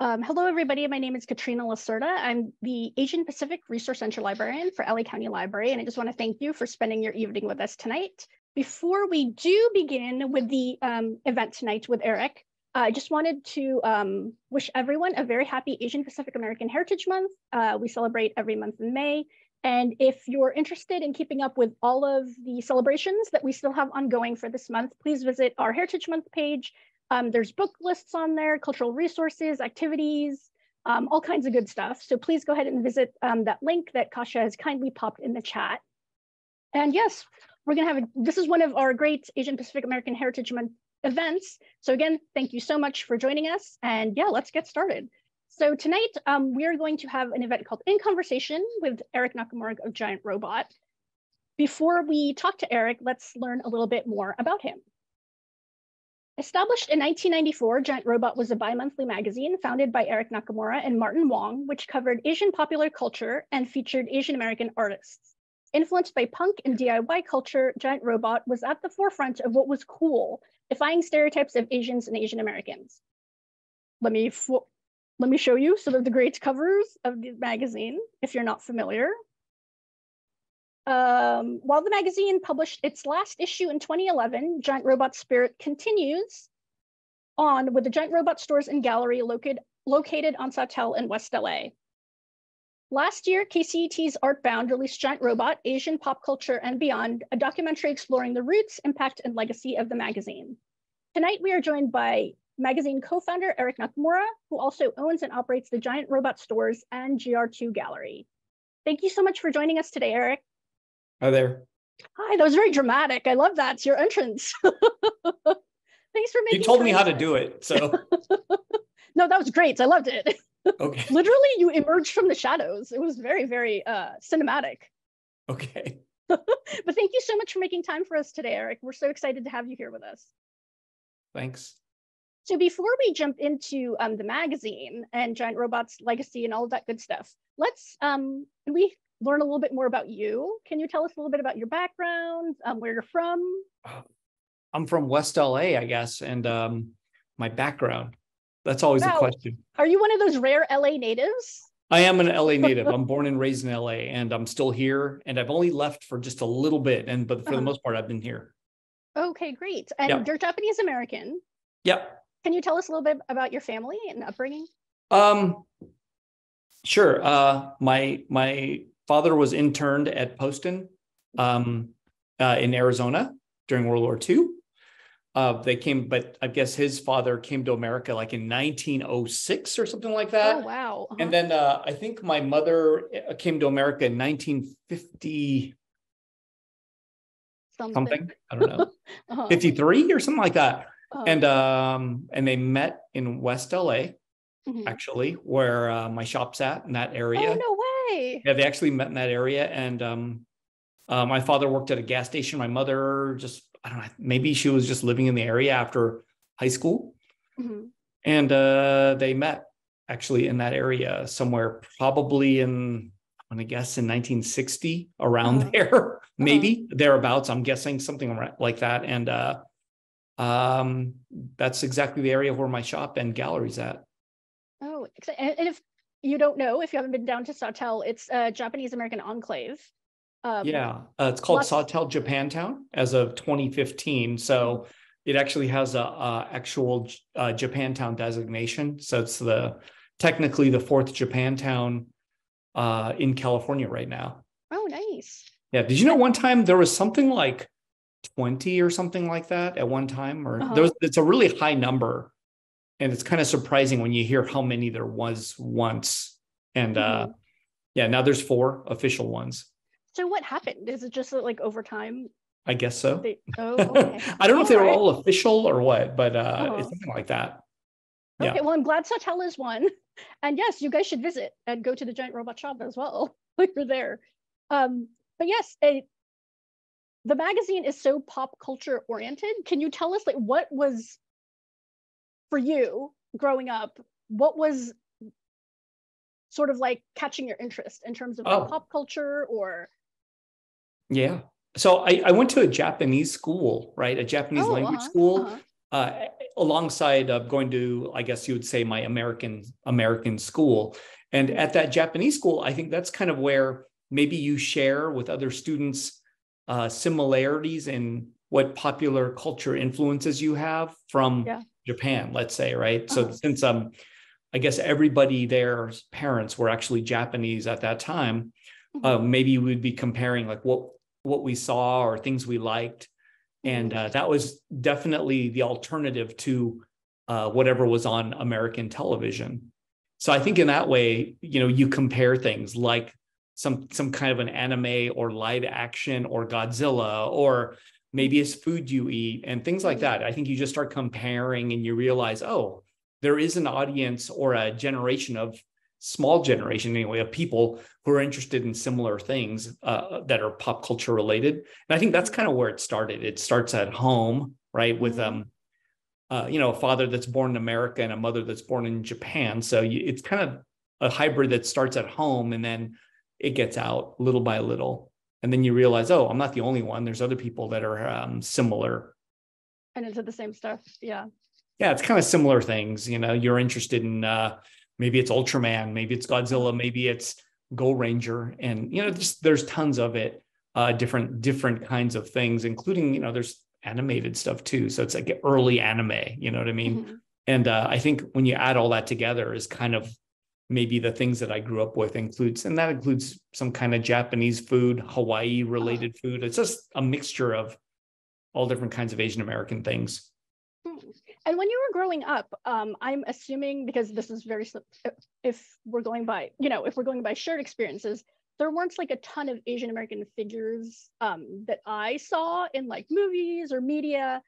Um, hello, everybody. My name is Katrina Lacerda. I'm the Asian Pacific Resource Center librarian for LA County Library, and I just want to thank you for spending your evening with us tonight. Before we do begin with the um, event tonight with Eric, uh, I just wanted to um, wish everyone a very happy Asian Pacific American Heritage Month. Uh, we celebrate every month in May. And if you're interested in keeping up with all of the celebrations that we still have ongoing for this month, please visit our Heritage Month page um, there's book lists on there, cultural resources, activities, um, all kinds of good stuff. So please go ahead and visit um, that link that Kasha has kindly popped in the chat. And yes, we're gonna have, a, this is one of our great Asian Pacific American Heritage Month events. So again, thank you so much for joining us. And yeah, let's get started. So tonight um, we are going to have an event called In Conversation with Eric Nakamura of Giant Robot. Before we talk to Eric, let's learn a little bit more about him. Established in 1994, Giant Robot was a bi-monthly magazine founded by Eric Nakamura and Martin Wong, which covered Asian popular culture and featured Asian American artists. Influenced by punk and DIY culture, Giant Robot was at the forefront of what was cool, defying stereotypes of Asians and Asian Americans. Let me, let me show you some of the great covers of the magazine, if you're not familiar. Um, while the magazine published its last issue in 2011, Giant Robot Spirit continues on with the Giant Robot stores and gallery located, located on Sawtelle in West LA. Last year, KCET's Artbound released Giant Robot, Asian Pop Culture and Beyond, a documentary exploring the roots, impact, and legacy of the magazine. Tonight, we are joined by magazine co-founder Eric Nakamura, who also owns and operates the Giant Robot stores and GR2 Gallery. Thank you so much for joining us today, Eric. Hi there. Hi, that was very dramatic. I love that. It's your entrance. Thanks for making. You told me how to do it, so. no, that was great. I loved it. Okay. Literally, you emerged from the shadows. It was very, very uh, cinematic. Okay. but thank you so much for making time for us today, Eric. We're so excited to have you here with us. Thanks. So before we jump into um, the magazine and Giant Robots legacy and all of that good stuff, let's um, we learn a little bit more about you. Can you tell us a little bit about your background, um, where you're from? I'm from West LA, I guess, and um, my background. That's always wow. the question. Are you one of those rare LA natives? I am an LA native. I'm born and raised in LA, and I'm still here. And I've only left for just a little bit, and but for uh-huh. the most part, I've been here. Okay, great. And yep. you're Japanese American. Yep. Can you tell us a little bit about your family and upbringing? Um, sure. Uh, my my father was interned at Poston um, uh, in Arizona during World War II. Uh, they came, but I guess his father came to America like in 1906 or something like that. Oh, wow. Uh-huh. And then uh, I think my mother uh, came to America in 1950 something. something. I don't know, uh-huh. 53 or something like that. Uh-huh. And um, and they met in West LA, mm-hmm. actually, where uh, my shop's at in that area. Oh, no way. Yeah, they actually met in that area. And um, uh, my father worked at a gas station. My mother just, I don't know, maybe she was just living in the area after high school. Mm-hmm. And uh, they met actually in that area somewhere, probably in, I'm going to guess in 1960, around uh-huh. there, maybe uh-huh. thereabouts. I'm guessing something like that. And uh, um, that's exactly the area where my shop and gallery's at. Oh, and if you don't know if you haven't been down to Sawtelle, it's a Japanese American enclave. Um, yeah, uh, it's called lots- Sawtelle Japantown as of 2015. So it actually has a, a actual uh, Japantown designation. So it's the technically the fourth Japantown uh, in California right now. Oh, nice. Yeah. Did you know one time there was something like 20 or something like that at one time, or uh-huh. there was, it's a really high number and it's kind of surprising when you hear how many there was once. And uh, mm-hmm. uh yeah now there's four official ones. So what happened? Is it just like over time i guess so. they, oh, okay. i don't know all if they were all official or what but uh uh-huh. it's something like that. Okay yeah. well i'm glad Sawtelle is one. And yes you guys should visit and go to the giant robot shop as well like you're there. Um but yes a, the magazine is so pop culture oriented. Can you tell us like what was for you growing up, what was sort of like catching your interest in terms of like oh. pop culture or? Yeah. So I, I went to a Japanese school, right? A Japanese oh, language uh-huh, school. Uh-huh. uh, alongside of going to, I guess you would say, my American American school. And at that Japanese school, I think that's kind of where maybe you share with other students uh, similarities in what popular culture influences you have from yeah. Japan, let's say, right? Uh-huh. So since um, I guess everybody there's parents were actually Japanese at that time, uh, maybe we'd be comparing like what what we saw or things we liked, and mm-hmm. uh, that was definitely the alternative to uh, whatever was on American television. So I think in that way, you know, you compare things like some some kind of an anime or live action or Godzilla or maybe it's food you eat and things like that. I think you just start comparing and you realize, oh, there is an audience or a generation of small generation anyway of people who are interested in similar things uh, that are pop culture related. And I think that's kind of where it started. It starts at home, right, with mm-hmm. um, uh, you know, a father that's born in America and a mother that's born in Japan. So you, it's kind of a hybrid that starts at home and then it gets out little by little and then you realize oh i'm not the only one. There's other people that are um, similar. And into the same stuff? Yeah. Yeah it's kind of similar things you know you're interested in uh, maybe it's ultraman maybe it's godzilla maybe it's go ranger. And you know just there's tons of it uh, different different kinds of things including you know there's animated stuff too. So it's like early anime you know what i mean? Mm-hmm. and uh, i think when you add all that together is kind of maybe the things that I grew up with includes, and that includes some kind of Japanese food, Hawaii related uh-huh. food. It's just a mixture of all different kinds of Asian American things. And when you were growing up, um, I'm assuming because this is very, if we're going by, you know, if we're going by shared experiences, there weren't like a ton of Asian American figures um, that I saw in like movies or media.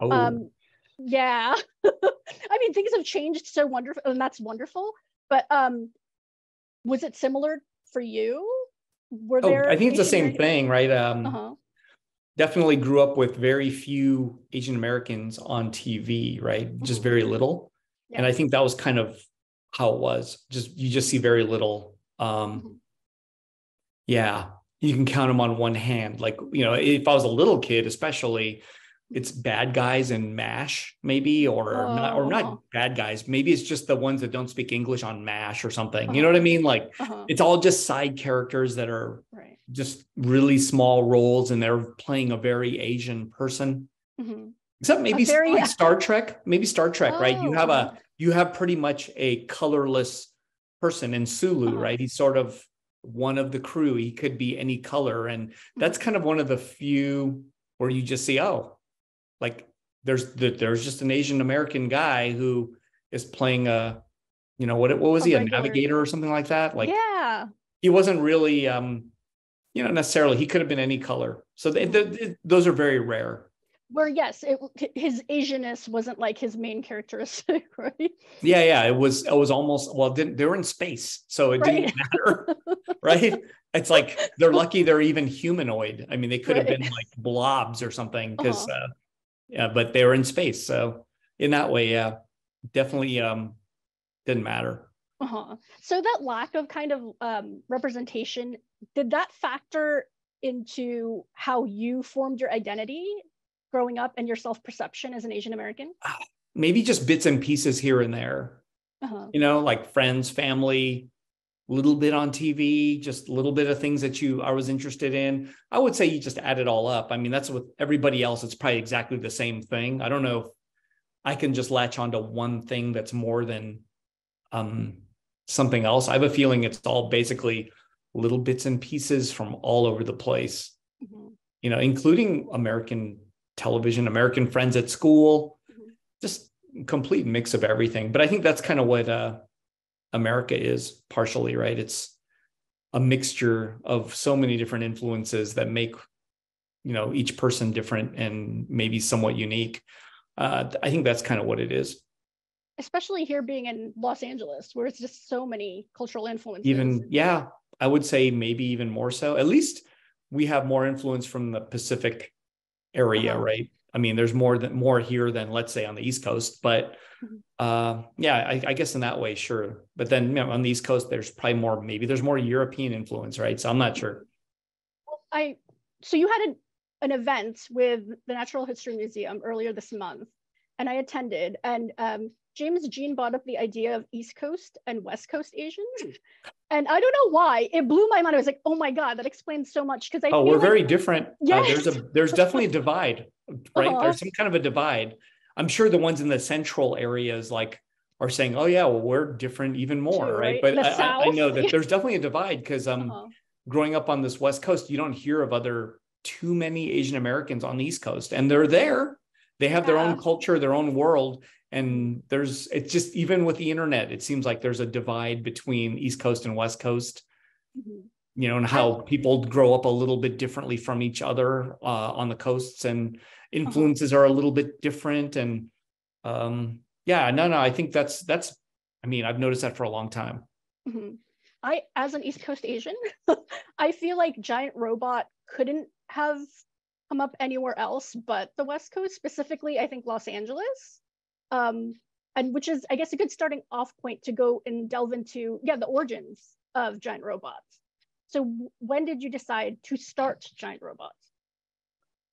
Oh. Um, yeah. I mean, things have changed so wonderful, and that's wonderful. But um, was it similar for you? Were oh, there? I think it's the same thing, right? Um, uh-huh. Definitely grew up with very few Asian Americans on TV, right? Mm-hmm. Just very little, yeah. and I think that was kind of how it was. Just you just see very little. Um, mm-hmm. Yeah, you can count them on one hand. Like you know, if I was a little kid, especially, it's bad guys and M*A*S*H maybe or oh. not or not oh. bad guys maybe it's just the ones that don't speak english on M*A*S*H or something uh-huh. you know what i mean like uh-huh. it's all just side characters that are right. just really small roles and they're playing a very asian person mm-hmm. except maybe very, like star trek maybe star trek oh. right you have a oh. you have pretty much a colorless person in sulu uh-huh. right he's sort of one of the crew he could be any color and that's mm-hmm. kind of one of the few where you just see oh like there's there's just an Asian American guy who is playing a, you know, what what was he a navigator or something like that? Like yeah, he wasn't really, um, you know, necessarily. He could have been any color. So they, they, those are very rare. Where yes, it, his Asianness wasn't like his main characteristic, right? Yeah, yeah, it was. It was almost well. Didn't they were in space, so it right. didn't matter, right? It's like they're lucky they're even humanoid. I mean, they could have been like blobs or something because uh-huh. uh, yeah, but they were in space. So in that way, yeah, definitely um, didn't matter. Uh-huh. So that lack of kind of um, representation, did that factor into how you formed your identity growing up and your self-perception as an Asian American? Maybe just bits and pieces here and there. Uh-huh. You know, like friends, family, little bit on TV, just a little bit of things that you I was interested in. I would say you just add it all up. I mean, that's with everybody else. It's probably exactly the same thing. I don't know if I can just latch onto one thing that's more than um, something else. I have a feeling it's all basically little bits and pieces from all over the place. Mm-hmm. You know, including American television, American friends at school, mm-hmm. just complete mix of everything. But I think that's kind of what uh, America is partially, right? It's a mixture of so many different influences that make you know each person different and maybe somewhat unique. Uh, I think that's kind of what it is. Especially here being in Los Angeles, where it's just so many cultural influences. Even yeah, I would say maybe even more so. At least we have more influence from the Pacific area, uh-huh. right? I mean, there's more than more here than let's say on the East Coast, but mm-hmm. uh, yeah, I, I, guess in that way, sure. But then you know, on the East Coast, there's probably more. Maybe there's more European influence, right? So I'm not sure. I so you had an, an event with the Natural History Museum earlier this month, and I attended, and um, James Jean brought up the idea of East Coast and West Coast Asians. And I don't know why it blew my mind. I was like, oh my God, that explains so much. Cause I Oh, we're like, very different. Yes. Uh, there's a there's definitely a divide, right? Uh-huh. There's some kind of a divide. I'm sure the ones in the central areas like are saying, oh yeah, well, we're different even more, True, right? right? But I, I- I know that there's definitely a divide because um uh-huh. growing up on this West Coast, you don't hear of other too many Asian Americans on the East Coast. And they're there. They have their own culture, their own world. And there's it's just even with the internet, it seems like there's a divide between East Coast and West Coast Mhm. you know, and how people grow up a little bit differently from each other uh, on the coasts, and influences are a little bit different. And um, yeah, no, no, I think that's that's. I mean, I've noticed that for a long time. Mhm. I, as an East Coast Asian, I feel like Giant Robot couldn't have come up anywhere else but the West Coast, specifically, I think Los Angeles. Um, and which is, I guess, a good starting off point to go and delve into, yeah, the origins of Giant Robots. So, when did you decide to start Giant Robots?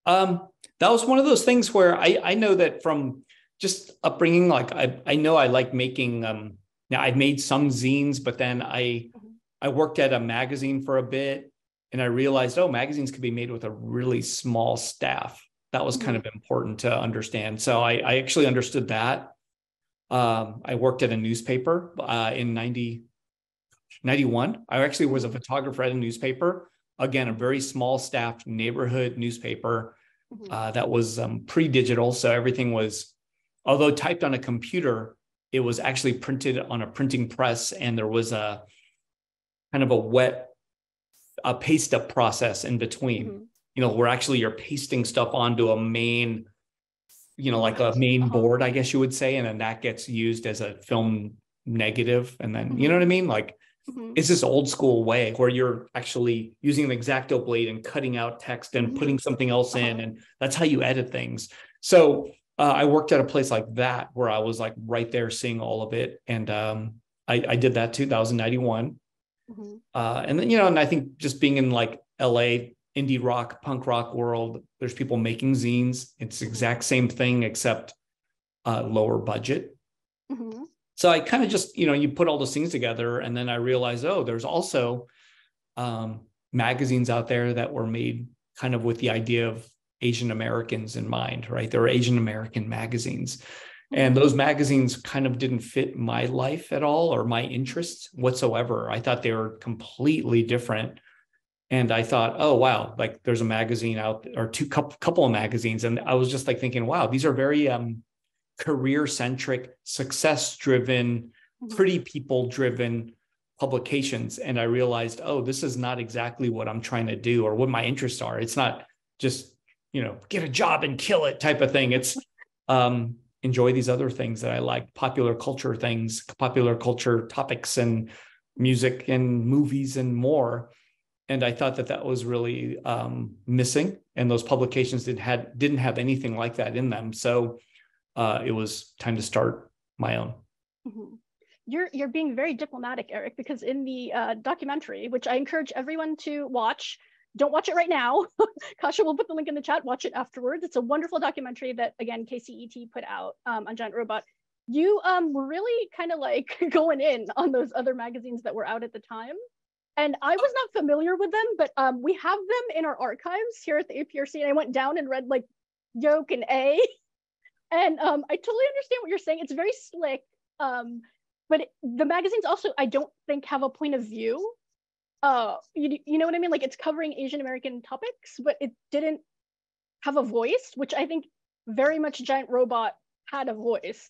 Um, that was one of those things where I I know that from just upbringing, like I I know I like making. Um, now I made some zines, but then I Mhm. I worked at a magazine for a bit, and I realized oh, magazines could be made with a really small staff. That was kind of important to understand. So I I actually understood that. Um, I worked at a newspaper uh, in 90, 91. I actually was a photographer at a newspaper. Again, a very small staffed neighborhood newspaper Mhm. uh, that was um, pre-digital so everything was although typed on a computer it was actually printed on a printing press and there was a kind of a wet a paste up process in between Mhm. you know where actually you're pasting stuff onto a main you know like a main Uh-huh. board i guess you would say and then that gets used as a film negative and then you know what i mean like Mhm. it's this old school way where you're actually using an X-Acto blade and cutting out text and Mhm. putting something else in Uh-huh. and that's how you edit things so uh, i worked at a place like that where i was like right there seeing all of it and um, I, I did that 2091 Mhm. uh, and then you know and i think just being in like la indie rock punk rock world there's people making zines it's exact same thing except uh, lower budget Mhm. so I kind of just, you know, you put all those things together, and then I realized, oh, there's also um, magazines out there that were made kind of with the idea of Asian Americans in mind, right? There were Asian American magazines. And those magazines kind of didn't fit my life at all or my interests whatsoever. I thought they were completely different. And I thought, oh wow, like there's a magazine out or two couple, couple of magazines. And I was just like thinking, wow, these are very um career centric, success driven, Mhm. pretty people driven publications. And I realized, oh, this is not exactly what I'm trying to do or what my interests are. It's not just, you know, get a job and kill it type of thing. It's um enjoy these other things that I like, popular culture things, popular culture topics and music and movies and more. And I thought that that was really um, missing, and those publications didn't had didn't have anything like that in them. So uh, it was time to start my own. Mhm. You're you're being very diplomatic, Eric, because in the uh, documentary, which I encourage everyone to watch, don't watch it right now. Kasha will put the link in the chat. Watch it afterwards. It's a wonderful documentary that again KCET put out um, on Giant Robot. You um, were really kind of like going in on those other magazines that were out at the time. And I was not familiar with them, but um, we have them in our archives here at the APRC. And I went down and read like Yolk and A. And um, I totally understand what you're saying. It's very slick. Um, but it, the magazines also, I don't think, have a point of view. Uh, you, you know what I mean? Like it's covering Asian American topics, but it didn't have a voice, which I think very much Giant Robot had a voice.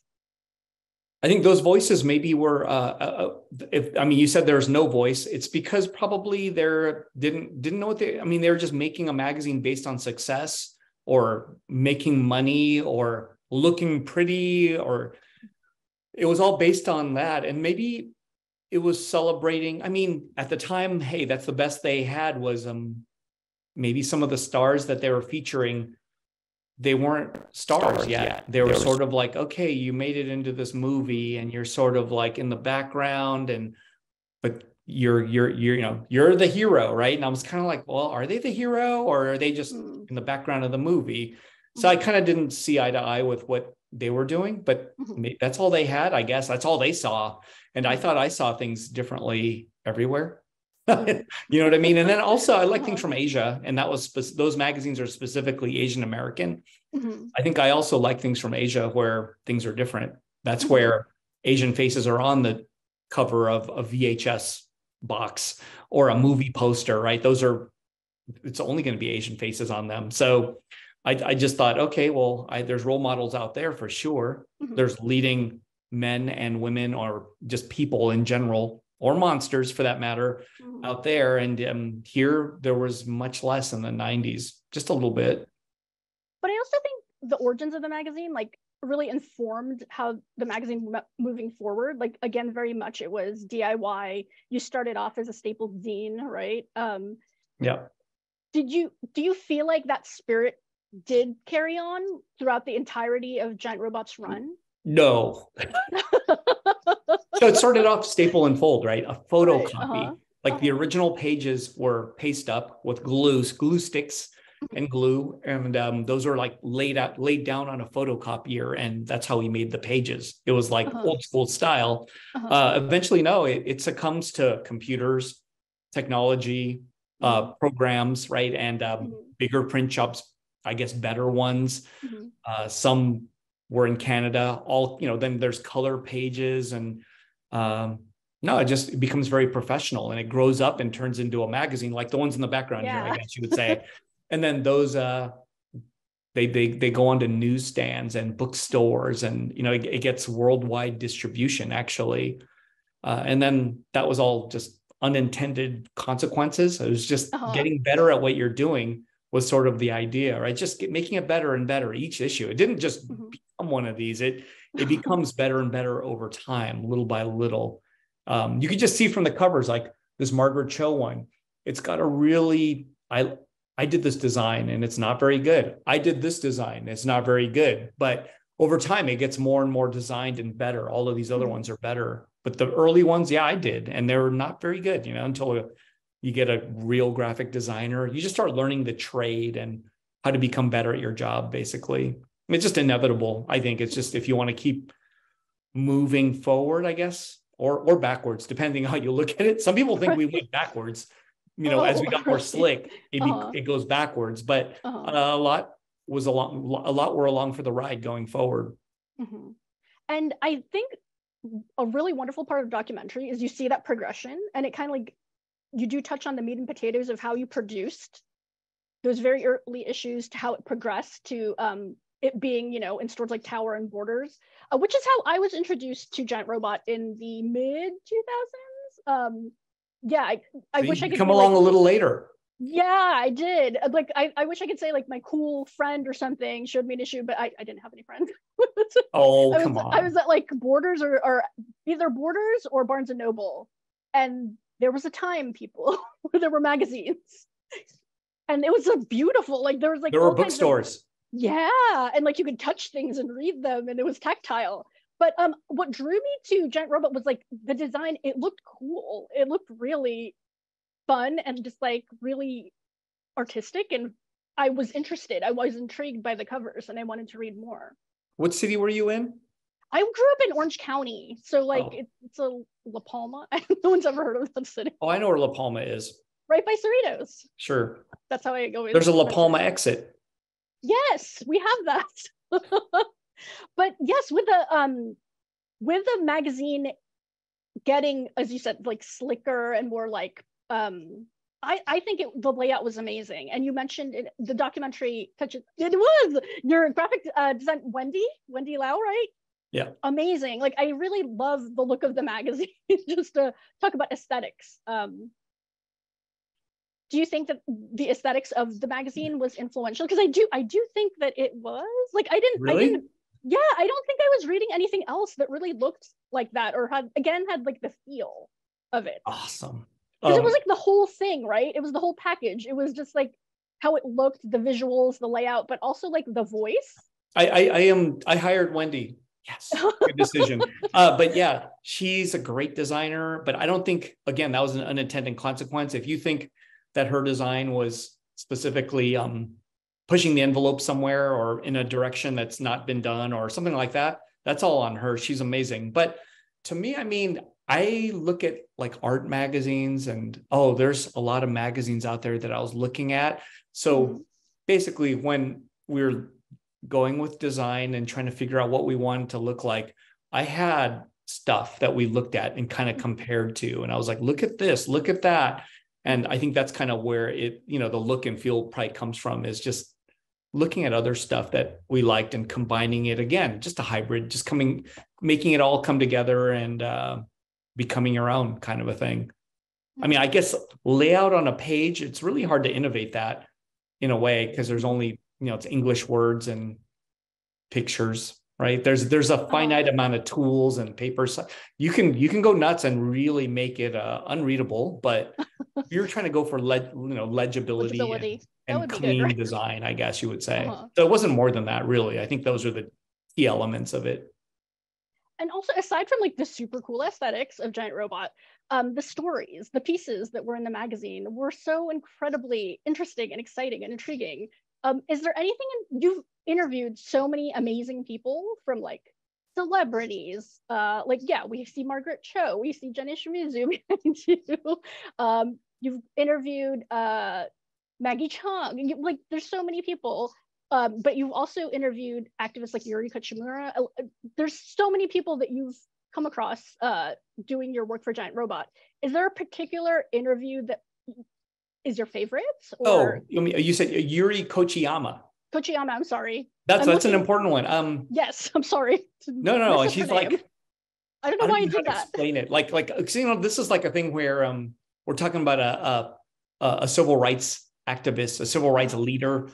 I think those voices maybe were. Uh, uh, if I mean, you said there's no voice. It's because probably they're didn't didn't know what they. I mean, they were just making a magazine based on success or making money or looking pretty or it was all based on that and maybe it was celebrating i mean at the time hey that's the best they had was um maybe some of the stars that they were featuring they weren't stars, Stars yet. yet. They were They were- sort of like, okay, you made it into this movie and you're sort of like in the background and but you're you're you're you know, you're the hero, right? And I was kind of like, well, are they the hero or are they just Hmm. in the background of the movie? So I kind of didn't see eye to eye with what they were doing, but mm-hmm. that's all they had, I guess. That's all they saw. And I thought I saw things differently everywhere. you know what I mean? And then also, I like things from Asia, and that was spe- those magazines are specifically Asian American. Mm-hmm. I think I also like things from Asia where things are different. That's mm-hmm. where Asian faces are on the cover of a VHS box or a movie poster, right? Those are it's only going to be Asian faces on them. So I, I just thought, okay, well, I, there's role models out there for sure. Mm-hmm. There's leading men and women or just people in general or monsters for that matter mm-hmm. out there. And um, here there was much less in the 90s, just a little bit. But I also think the origins of the magazine, like really informed how the magazine moving forward like again very much it was diy you started off as a staple zine right um yeah did you do you feel like that spirit did carry on throughout the entirety of giant robots run no so it started off staple and fold right a photocopy right, uh-huh. like uh-huh. the original pages were paste up with glue glue sticks and glue and um, those were like laid out laid down on a photocopier and that's how he made the pages it was like uh-huh. old school style uh-huh. uh, eventually no it, it, succumbs to computers technology uh, mm-hmm. programs right and um, mm-hmm. bigger print shops i guess better ones mm-hmm. uh, some were in canada all you know then there's color pages and um, no, it just it becomes very professional and it grows up and turns into a magazine like the ones in the background yeah. here, I guess you would say. and then those uh they they they go onto newsstands and bookstores and you know it, it gets worldwide distribution actually uh, and then that was all just unintended consequences it was just uh-huh. getting better at what you're doing was sort of the idea right just get, making it better and better each issue it didn't just mm-hmm. become one of these it it becomes better and better over time little by little um, you could just see from the covers like this margaret cho one it's got a really i I did this design and it's not very good. I did this design, it's not very good. But over time, it gets more and more designed and better. All of these other mm-hmm. ones are better. But the early ones, yeah, I did. And they're not very good, you know, until you get a real graphic designer. You just start learning the trade and how to become better at your job, basically. It's just inevitable. I think it's just if you want to keep moving forward, I guess, or or backwards, depending how you look at it. Some people think we went backwards you know, oh, as we got more slick, it, uh-huh. be, it goes backwards. But uh-huh. uh, a lot was a lot, a lot were along for the ride going forward. Mm-hmm. And I think a really wonderful part of documentary is you see that progression, and it kind of like you do touch on the meat and potatoes of how you produced those very early issues to how it progressed to um, it being, you know, in stores like Tower and Borders, uh, which is how I was introduced to Giant Robot in the mid 2000s. Um, yeah, I, I so wish I could come along like, a little later. Yeah, I did. Uh, like, I, I wish I could say like my cool friend or something showed me an issue, but I, I didn't have any friends. oh, I come was, on. I was at like Borders or, or either Borders or Barnes and Noble, and there was a time, people, where there were magazines, and it was a beautiful. Like there was like there were bookstores. Of, yeah, and like you could touch things and read them, and it was tactile. But um, what drew me to Giant Robot was like the design. It looked cool. It looked really fun and just like really artistic. And I was interested. I was intrigued by the covers, and I wanted to read more. What city were you in? I grew up in Orange County, so like oh. it, it's a La Palma. no one's ever heard of that city. Oh, I know where La Palma is. Right by Cerritos. Sure. That's how I go. There's a La Palma exit. Yes, we have that. but yes, with the um with the magazine getting, as you said, like slicker and more like um I, I think it, the layout was amazing. And you mentioned it, the documentary touches, it was your graphic uh, design, Wendy, Wendy Lau, right? Yeah. Amazing. Like I really love the look of the magazine, just to talk about aesthetics. Um, do you think that the aesthetics of the magazine was influential? Because I do, I do think that it was. Like I didn't, really? I didn't yeah, I don't think I was reading anything else that really looked like that or had again had like the feel of it. Awesome. Because um, it was like the whole thing, right? It was the whole package. It was just like how it looked, the visuals, the layout, but also like the voice. I I, I am I hired Wendy. Yes, good decision. uh, but yeah, she's a great designer. But I don't think again that was an unintended consequence. If you think that her design was specifically um pushing the envelope somewhere or in a direction that's not been done or something like that. That's all on her. She's amazing. But to me, I mean, I look at like art magazines and oh, there's a lot of magazines out there that I was looking at. So mm-hmm. basically, when we we're going with design and trying to figure out what we wanted to look like, I had stuff that we looked at and kind of mm-hmm. compared to. And I was like, look at this, look at that. And I think that's kind of where it, you know, the look and feel probably comes from is just looking at other stuff that we liked and combining it again, just a hybrid, just coming, making it all come together and uh, becoming your own kind of a thing. I mean, I guess layout on a page, it's really hard to innovate that in a way because there's only, you know, it's English words and pictures, right? There's there's a finite oh. amount of tools and papers. You can you can go nuts and really make it uh, unreadable, but you're trying to go for leg, you know, legibility, legibility. and, and clean good, right? design, I guess you would say. Uh-huh. So it wasn't more than that, really. I think those are the key elements of it and also aside from like the super cool aesthetics of giant robot um, the stories the pieces that were in the magazine were so incredibly interesting and exciting and intriguing um, is there anything in, you've interviewed so many amazing people from like celebrities uh, like yeah we see margaret cho we see jenny shimizu behind you um, you've interviewed uh, maggie cheung like there's so many people um, but you've also interviewed activists like Yuri Kochimura. Uh, there's so many people that you've come across uh, doing your work for Giant Robot. Is there a particular interview that is your favorite? Or... Oh, you said Yuri Kochiyama. Kochiyama, I'm sorry. That's I'm that's looking... an important one. Um, yes, I'm sorry. No, no, no. She's like, I don't know I why you did that. Explain it. Like, like you know, this is like a thing where um, we're talking about a, a a civil rights activist, a civil rights leader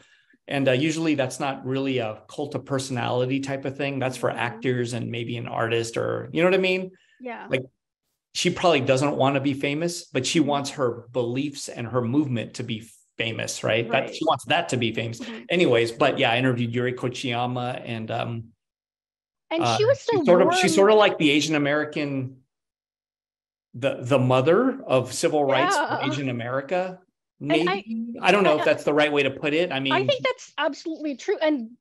and uh, usually that's not really a cult of personality type of thing. That's for mm-hmm. actors and maybe an artist or, you know what I mean? Yeah. Like she probably doesn't want to be famous, but she mm-hmm. wants her beliefs and her movement to be famous, right? right. That she wants that to be famous. Mm-hmm. Anyways, but yeah, I interviewed Yuri Kochiyama and um and uh, she was so sort warm. of she's sort of like the Asian American the the mother of civil rights yeah. for Asian America maybe I, I, don't know I, if that's the right way to put it i mean i think that's absolutely true and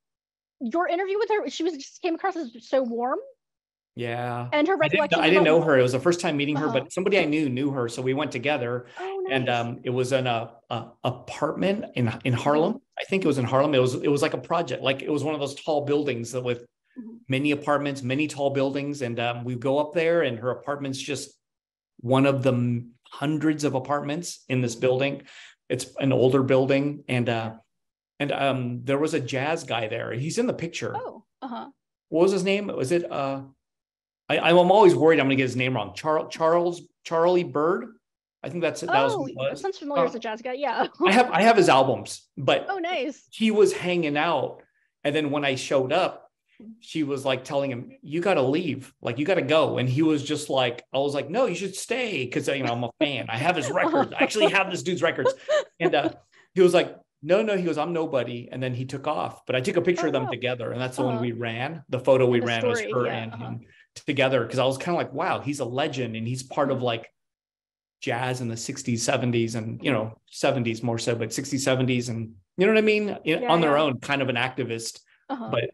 your interview with her she was just came across as so warm yeah and her recollection i didn't, I didn't know her it was the first time meeting her uh-huh. but somebody i knew knew her so we went together oh, nice. and um, it was in a, a, apartment in in harlem mm-hmm. i think it was in harlem it was it was like a project like it was one of those tall buildings with mm-hmm. many apartments many tall buildings and um, we go up there and her apartment's just one of the hundreds of apartments in this building. It's an older building, and uh, and um, there was a jazz guy there. He's in the picture. Oh, uh huh. What was his name? Was it? Uh, I, I'm always worried I'm going to get his name wrong. Charles Charles Charlie Bird. I think that's that oh, was. That sounds familiar uh, as a jazz guy. Yeah. I have I have his albums, but oh, nice. He was hanging out, and then when I showed up, she was like telling him, "You got to leave, like you got to go." And he was just like, "I was like, no, you should stay because you know I'm a fan. I have his records. I actually have this dude's records." And uh, he was like, "No, no," he goes, "I'm nobody." And then he took off. But I took a picture oh, of them wow. together, and that's the uh-huh. one we ran. The photo we the ran story, was her yeah, and uh-huh. him together because I was kind of like, "Wow, he's a legend, and he's part of like." jazz in the 60s 70s and you know 70s more so but 60s 70s and you know what i mean yeah, on their yeah. own kind of an activist uh-huh. but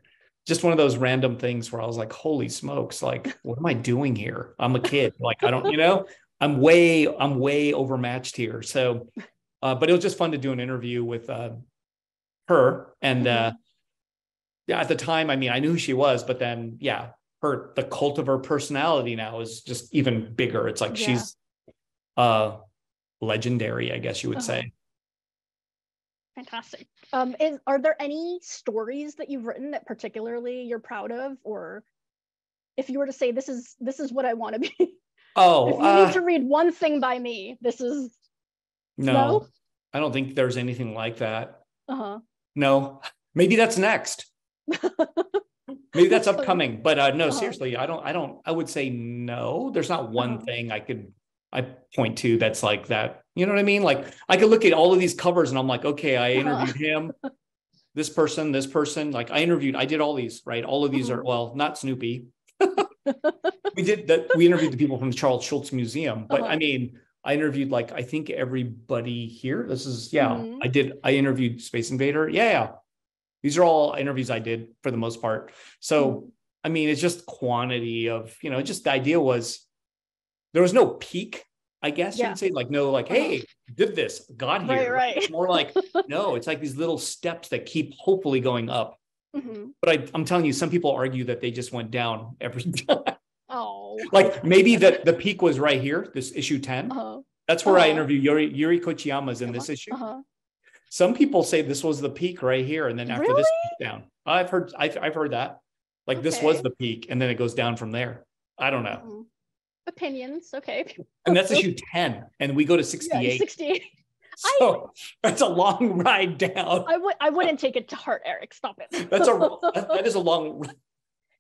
just one of those random things where I was like, holy smokes, like, what am I doing here? I'm a kid. Like, I don't, you know, I'm way, I'm way overmatched here. So, uh, but it was just fun to do an interview with uh, her. And uh, mm-hmm. yeah, at the time, I mean, I knew who she was, but then, yeah, her, the cult of her personality now is just even bigger. It's like yeah. she's uh, legendary, I guess you would uh-huh. say. Fantastic. Um, is are there any stories that you've written that particularly you're proud of, or if you were to say this is this is what I want to be? Oh, if you uh, need to read one thing by me, this is no, no? I don't think there's anything like that. Uh huh. No, maybe that's next. maybe that's upcoming, but uh, no, uh-huh. seriously, I don't. I don't. I would say no. There's not one uh-huh. thing I could I point to that's like that. You know what I mean? Like I could look at all of these covers and I'm like, okay, I interviewed him, this person, this person. Like I interviewed, I did all these, right? All of these are well, not Snoopy. we did that. We interviewed the people from the Charles Schulz Museum, but uh-huh. I mean, I interviewed like I think everybody here. This is yeah. Mm-hmm. I did. I interviewed Space Invader. Yeah, yeah. These are all interviews I did for the most part. So, mm. I mean, it's just quantity of, you know, just the idea was there was no peak, I guess yeah. you would say, like, no, like, hey, uh-huh. did this, got here. Right, right. It's more like, no, it's like these little steps that keep hopefully going up. Mm-hmm. But I, I'm telling you, some people argue that they just went down every time. Oh, like maybe that the peak was right here, this issue 10. Uh-huh. That's where uh-huh. I interview Yuri, Yuri Kochiyama's in this uh-huh. issue. Uh-huh. Some people say this was the peak right here, and then after really? this down. I've heard I've, I've heard that. Like okay. this was the peak, and then it goes down from there. I don't know. Mm-hmm. Opinions, okay. and that's issue 10, and we go to 68. Yeah, 68. So I, that's a long ride down. I would I wouldn't take it to heart, Eric. Stop it. that's a that is a long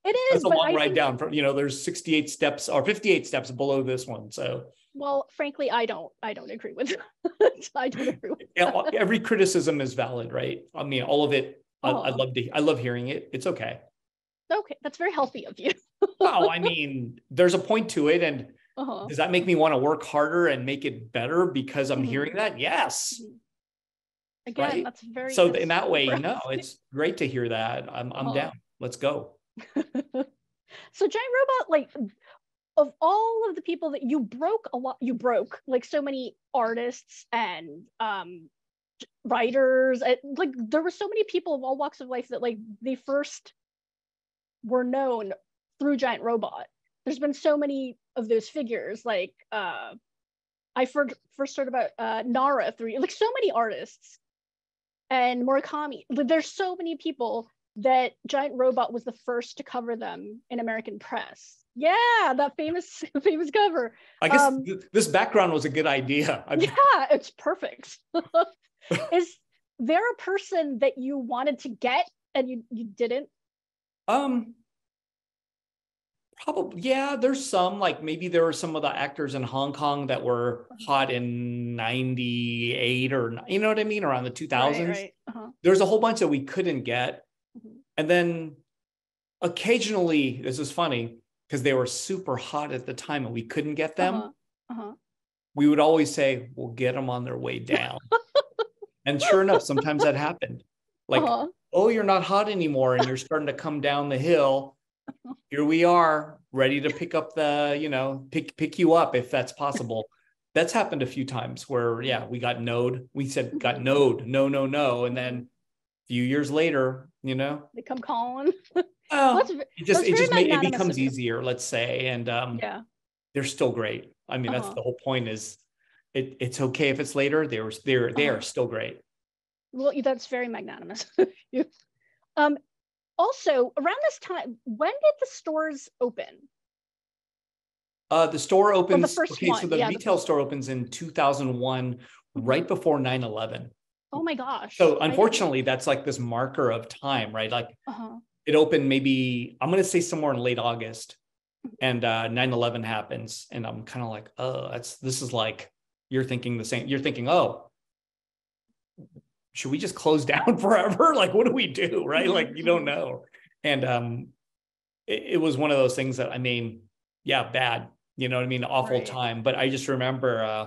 it is. That's a long I ride down from, you know, there's 68 steps or 58 steps below this one. So, well, frankly, I don't, I don't agree with, I don't agree with yeah, every criticism is valid, right? I mean, all of it, oh. I, I love to, I love hearing it. It's okay. Okay. That's very healthy of you. oh, I mean, there's a point to it. And uh-huh. does that make me want to work harder and make it better because I'm mm-hmm. hearing that? Yes. Mm-hmm. Again, right? that's very so in that way, no, it's great to hear that. I'm I'm uh-huh. down. Let's go. so giant robot like of all of the people that you broke a lot you broke like so many artists and um writers like there were so many people of all walks of life that like they first were known through giant robot there's been so many of those figures like uh i first first heard about uh nara through like so many artists and murakami there's so many people that Giant Robot was the first to cover them in American press. Yeah, that famous famous cover. I guess um, th- this background was a good idea. I mean... yeah, it's perfect. Is there a person that you wanted to get and you you didn't? Um probably yeah, there's some like maybe there were some of the actors in Hong Kong that were hot in 98 or you know what I mean around the 2000s. Right, right. Uh-huh. There's a whole bunch that we couldn't get Mm-hmm. And then occasionally, this is funny because they were super hot at the time and we couldn't get them. Uh-huh. Uh-huh. We would always say, we'll get them on their way down. and sure enough, sometimes that happened. Like, uh-huh. oh, you're not hot anymore and you're starting to come down the hill. Here we are, ready to pick up the, you know, pick pick you up if that's possible. that's happened a few times where, yeah, we got node. We said got mm-hmm. node, no, no, no. And then a few years later, you know they come calling well, it just it just may, it becomes easier let's say and um yeah they're still great i mean uh-huh. that's the whole point is it it's okay if it's later they're they're they are uh-huh. still great well that's very magnanimous um also around this time when did the stores open uh the store opens the first okay one. so the yeah, retail the store opens in 2001 right mm-hmm. before 9-11 Oh my gosh. So unfortunately, that's like this marker of time, right? Like uh-huh. It opened maybe, I'm going to say somewhere in late August and uh 9-11 happens. And I'm kind of like, oh, that's, this is like, you're thinking the same, you're thinking, oh, should we just close down forever? like, what do we do? Right. Like, you don't know. And um, it, it was one of those things that, I mean, yeah, bad, you know what I mean? Awful right. time. But I just remember uh,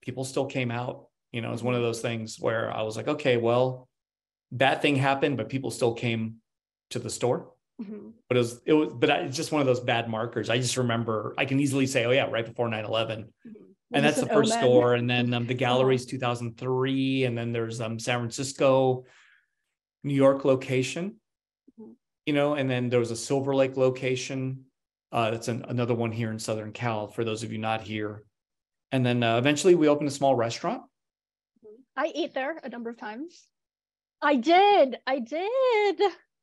people still came out you know, it's one of those things where I was like, okay, well, bad thing happened, but people still came to the store. Mm-hmm. But it was, it was, but I, it's just one of those bad markers. I just remember I can easily say, oh yeah, right before 9 11. Mm-hmm. And that's the first store. And then um, the galleries 2003. And then there's um, San Francisco, New York location, mm-hmm. you know, and then there was a Silver Lake location. Uh, that's an, another one here in Southern Cal for those of you not here. And then uh, eventually we opened a small restaurant I ate there a number of times. I did. I did.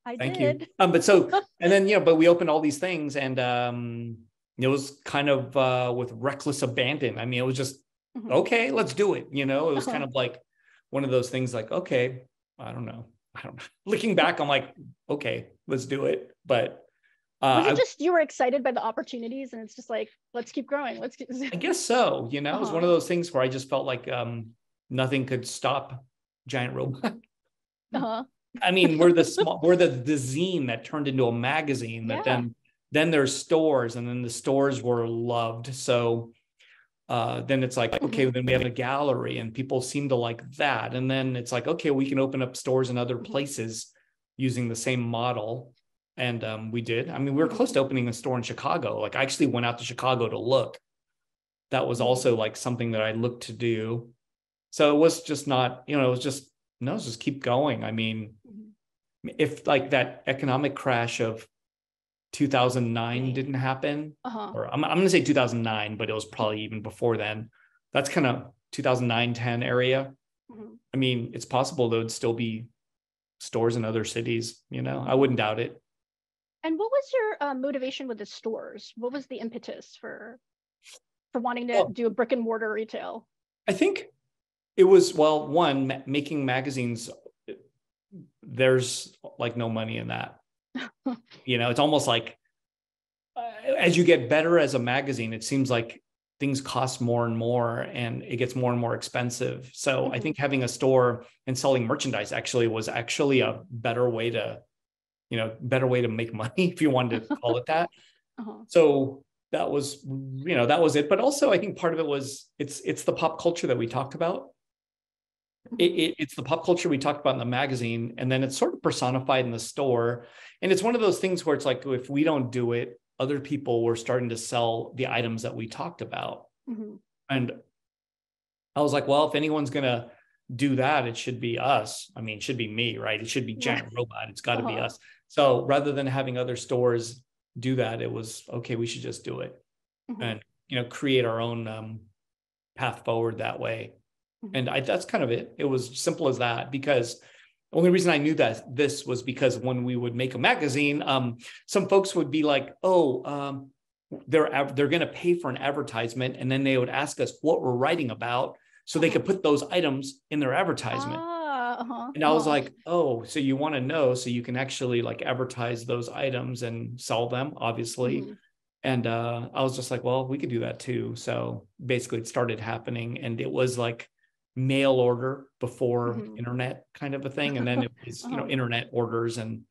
I Thank did. you. Um, but so, and then, you know, but we opened all these things and um, it was kind of uh, with reckless abandon. I mean, it was just, mm-hmm. okay, let's do it. You know, it was kind of like one of those things like, okay, I don't know. I don't know. Looking back, I'm like, okay, let's do it. But uh, was it just you were excited by the opportunities and it's just like, let's keep growing. Let's get. I guess so. You know, uh-huh. it was one of uh-huh. those things where I just felt like um, nothing could stop giant robot. Uh-huh. I mean, we're the small, we're the, the zine that turned into a magazine that yeah. then then there's stores and then the stores were loved. So uh, then it's like okay then we have a gallery and people seem to like that. And then it's like okay we can open up stores in other Mm-hmm. places using the same model. And um, we did. I mean we were close to opening a store in chicago. Like i actually went out to chicago to look. That was also like something that i looked to do. So it was just not you know it was just no just keep going i mean Mhm. if like that economic crash of 2009 Right. didn't happen Uh-huh. or I'm, I'm going to say 2009 but it was probably even before then that's kind of 2009 10 area Mhm. i mean it's possible there would still be stores in other cities you know i wouldn't doubt it And what was your uh, motivation with the stores? What was the impetus for for wanting to Well- do a brick and mortar retail? i think it was well one ma- making magazines there's like no money in that. You know it's almost like uh, as you get better as a magazine it seems like things cost more and more and it gets more and more expensive. So i Mhm. think having a store and selling merchandise actually was actually a better way to you know better way to make money if you wanted to call it that. Uh-huh. so that was you know that was it. But also i think part of it was it's it's the pop culture that we talked about it, it, it's the pop culture we talked about in the magazine and then it's sort of personified in the store and it's one of those things where it's like if we don't do it other people were starting to sell the items that we talked about Mhm. and i was like well if anyone's going to do that it should be us i mean it should be me right it should be Yeah. giant robot it's got to be Uh-huh. us so rather than having other stores do that it was okay we should just do it Mhm. and you know create our own um, path forward that way. And I, that's kind of it it was simple as that because the only reason i knew that this was because when we would make a magazine um, some folks would be like oh um, they're they're going to pay for an advertisement and then they would ask us what we're writing about so they Uh-huh. could put those items in their advertisement uh-huh. and I was uh-huh. like, oh, so you want to know so you can actually like advertise those items and sell them, obviously. Mhm. And uh, I was just like, well, we could do that too. So basically, it started happening, and it was like mail order before Mhm. internet kind of a thing, and then it was you know Uh-huh. internet orders, and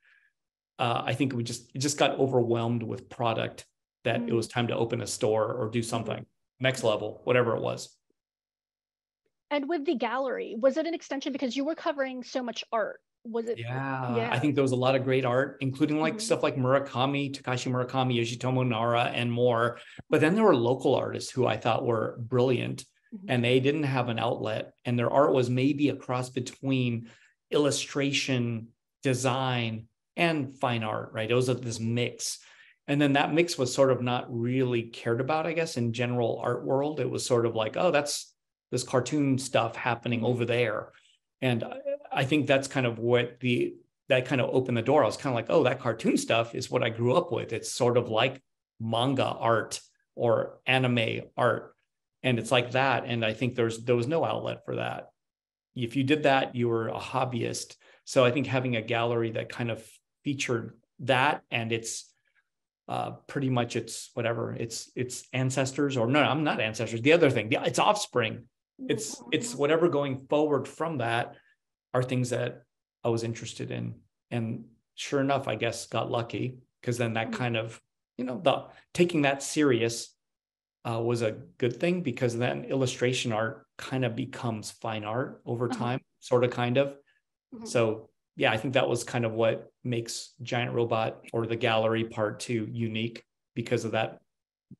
uh, I think we just it just got overwhelmed with product that it Mm. was time to open a store or do something next level, whatever it was. And with the gallery, was it an extension because you were covering so much art? Was it? Yeah, Yeah. I think there was a lot of great art, including like Mhm. stuff like Murakami, Takashi Murakami, Yoshitomo Nara, and more. But then there were local artists who I thought were brilliant, Mhm. and they didn't have an outlet, and their art was maybe a cross between illustration, design, and fine art. Right? It was a, this mix, and then that mix was sort of not really cared about, I guess, in general art world. It was sort of like, oh, that's this cartoon stuff happening Mhm. over there and i think that's kind of what the that kind of opened the door i was kind of like oh that cartoon stuff is what i grew up with it's sort of like manga art or anime art and it's like that and i think there's there was no outlet for that if you did that you were a hobbyist so i think having a gallery that kind of featured that and it's uh, pretty much it's whatever it's it's ancestors or no i'm not ancestors the other thing it's offspring it's it's whatever going forward from that are things that I was interested in. And sure enough, I guess got lucky because then that Mhm. kind of, you know, the taking that serious uh, was a good thing because then illustration art kind of becomes fine art over Uh-huh. time, sort of kind of. Mhm. So yeah, I think that was kind of what makes Giant Robot or the gallery part two unique because of that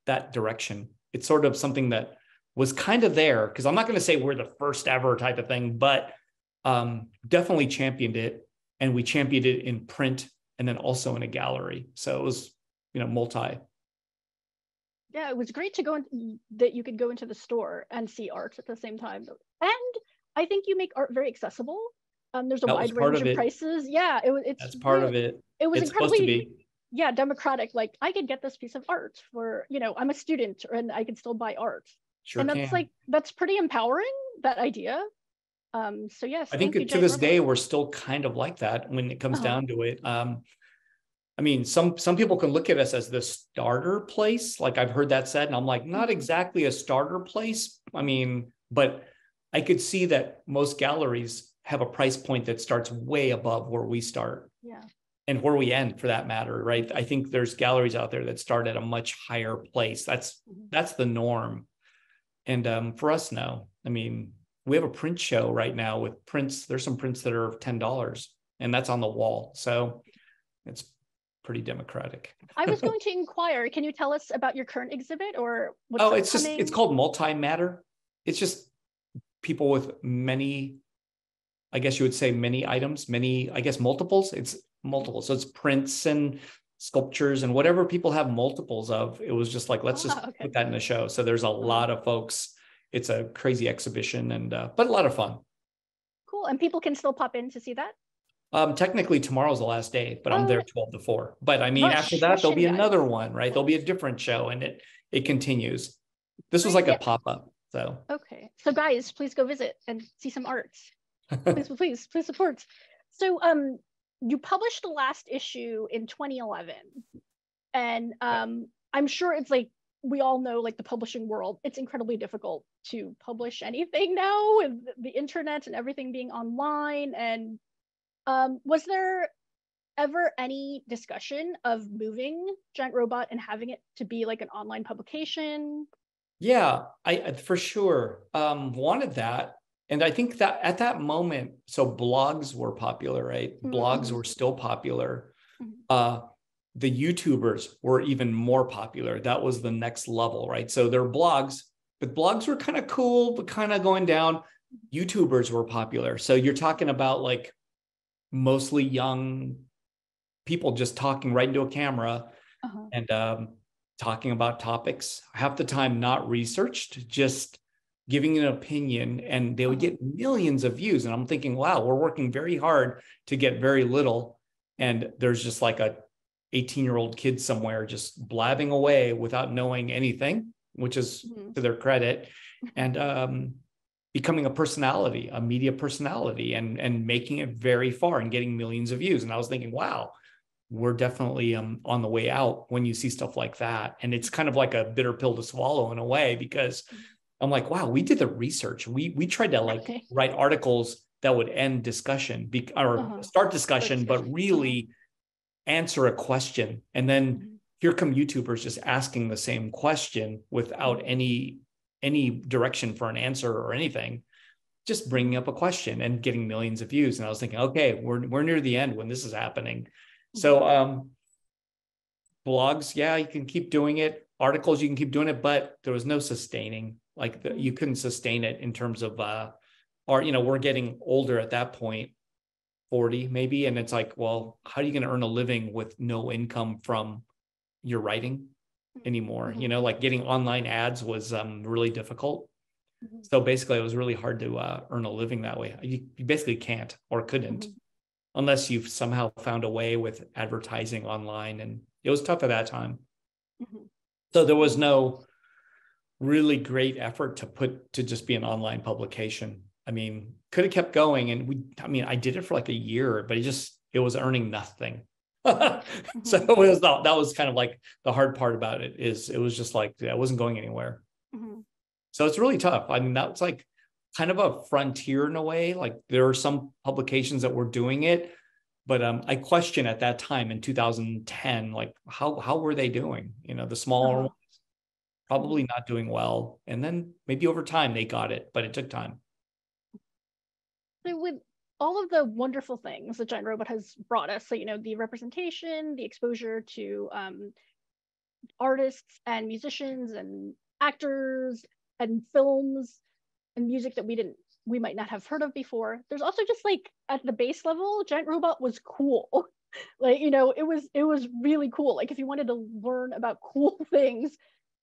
that direction. It's sort of something that was kind of there because I'm not going to say we're the first ever type of thing, but um, definitely championed it, and we championed it in print and then also in a gallery. So it was you know multi. Yeah, it was great to go in, that you could go into the store and see art at the same time. And I think you make art very accessible. Um, there's a That wide range of of, prices. Yeah, it was. It's That's part of really- it. It was It's supposed to incredibly be. yeah democratic. Like I could get this piece of art for you know I'm a student and I can still buy art. Sure and that's can. like that's pretty empowering. That idea. Um. So yes, I think you, to this Robot. day we're still kind of like that when it comes Uh-huh. down to it. Um, I mean, some some people can look at us as the starter place. Like I've heard that said, and I'm like, not Mhm. exactly a starter place. I mean, but I could see that most galleries have a price point that starts way above where we start Yeah. and where we end for that matter, right? I think there's galleries out there that start at a much higher place. That's Mhm. that's the norm. And um, for us, no. I mean, we have a print show right now with prints. There's some prints that are ten dollars, and that's on the wall. So it's pretty democratic. I was going to inquire. Can you tell us about your current exhibit or what's Oh, it's just it's called multi matter. It's just people with many, I guess you would say many items, many, I guess multiples. It's multiple. So it's prints and sculptures and whatever people have multiples of. It was just like let's just ah, okay. put that in a show. So there's a lot of folks. It's a crazy exhibition and uh, but a lot of fun. Cool. And people can still pop in to see that. Um, technically tomorrow's the last day, but I'm there 12 to 4. But I mean, after that, there'll be another one, right? There'll be a different show and it it continues. This was like a pop-up. So okay. So guys, please go visit and see some art. please, please, please support. So um you published the last issue in 2011. And um I'm sure it's like we all know like the publishing world, it's incredibly difficult to publish anything now with the internet and everything being online and um, was there ever any discussion of moving Giant Robot and having it to be like an online publication? Yeah, I for sure um, wanted that. And I think that at that moment, so blogs were popular, right? Mm-hmm. Blogs were still popular. Mm-hmm. Uh, the YouTubers were even more popular. That was the next level, right? So there were blogs, but blogs were kind of cool, but kind of going down. YouTubers were popular. So you're talking about like mostly young people just talking right into a camera uh-huh. and um, talking about topics half the time not researched just giving an opinion and they would uh-huh. get millions of views and i'm thinking wow we're working very hard to get very little and there's just like a 18 year old kid somewhere just blabbing away without knowing anything which is mm-hmm. to their credit and um, becoming a personality, a media personality, and and making it very far and getting millions of views. And I was thinking, wow, we're definitely um, on the way out when you see stuff like that. And it's kind of like a bitter pill to swallow in a way because I'm like, wow, we did the research. We we tried to like okay. write articles that would end discussion be, or uh-huh. start discussion, but really answer a question. And then mm-hmm. here come YouTubers just asking the same question without any any direction for an answer or anything, just bringing up a question and getting millions of views. And I was thinking, okay, we're we're near the end when this is happening. So mm-hmm. um, blogs, yeah, you can keep doing it. Articles, you can keep doing it, but there was no sustaining. Like the, you couldn't sustain it in terms of uh, or you know, we're getting older at that point, 40 maybe, and it's like, well, how are you going to earn a living with no income from your writing? Anymore. Mm-hmm. You know, like getting online ads was um, really difficult. Mm-hmm. So basically, it was really hard to uh, earn a living that way. You, you basically can't or couldn't mm-hmm. unless you've somehow found a way with advertising online. And it was tough at that time. Mm-hmm. So there was no really great effort to put to just be an online publication. I mean, could have kept going. And we, I mean, I did it for like a year, but it just, it was earning nothing. so it was that, that was kind of like the hard part about it is it was just like yeah, it wasn't going anywhere. Mm-hmm. So it's really tough. I mean, that's like kind of a frontier in a way. Like there are some publications that were doing it, but um, I question at that time in 2010, like how how were they doing? You know, the smaller uh-huh. ones probably not doing well, and then maybe over time they got it, but it took time. So with all of the wonderful things that Giant Robot has brought us. So, you know, the representation, the exposure to um, artists and musicians and actors and films and music that we didn't we might not have heard of before. There's also just like at the base level, Giant Robot was cool. like, you know, it was it was really cool. Like if you wanted to learn about cool things,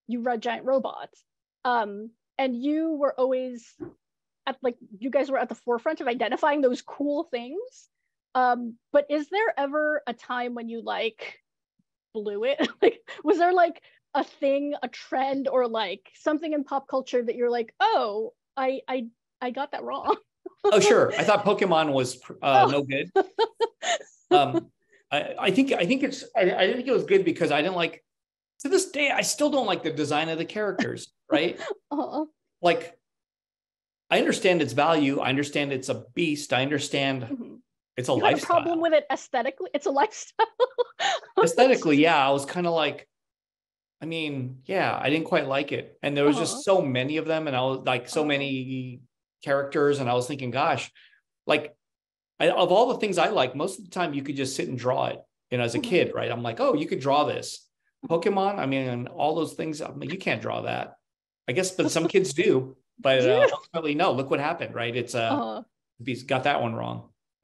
you read Giant Robots. Um, and you were always at like you guys were at the forefront of identifying those cool things. Um, but is there ever a time when you like blew it? like, was there like a thing, a trend, or like something in pop culture that you're like, oh, I I I got that wrong? oh sure, I thought Pokemon was uh, oh. no good. Um, I, I think I think it's I, I think it was good because I didn't like to this day I still don't like the design of the characters, right? uh-uh. Like I understand its value. I understand it's a beast. I understand mm-hmm. it's a you lifestyle. a problem with it aesthetically? It's a lifestyle. aesthetically, yeah. I was kind of like, I mean, yeah, I didn't quite like it. And there was uh-huh. just so many of them and I was like so uh-huh. many characters and I was thinking, gosh, like I, of all the things I like, most of the time you could just sit and draw it. You know, as a mm-hmm. kid, right? I'm like, oh, you could draw this. Pokemon, I mean, all those things. I mean, you can't draw that. I guess, but some kids do. But uh, ultimately, no. Look what happened, right? It's uh, uh-huh. he's got that one wrong.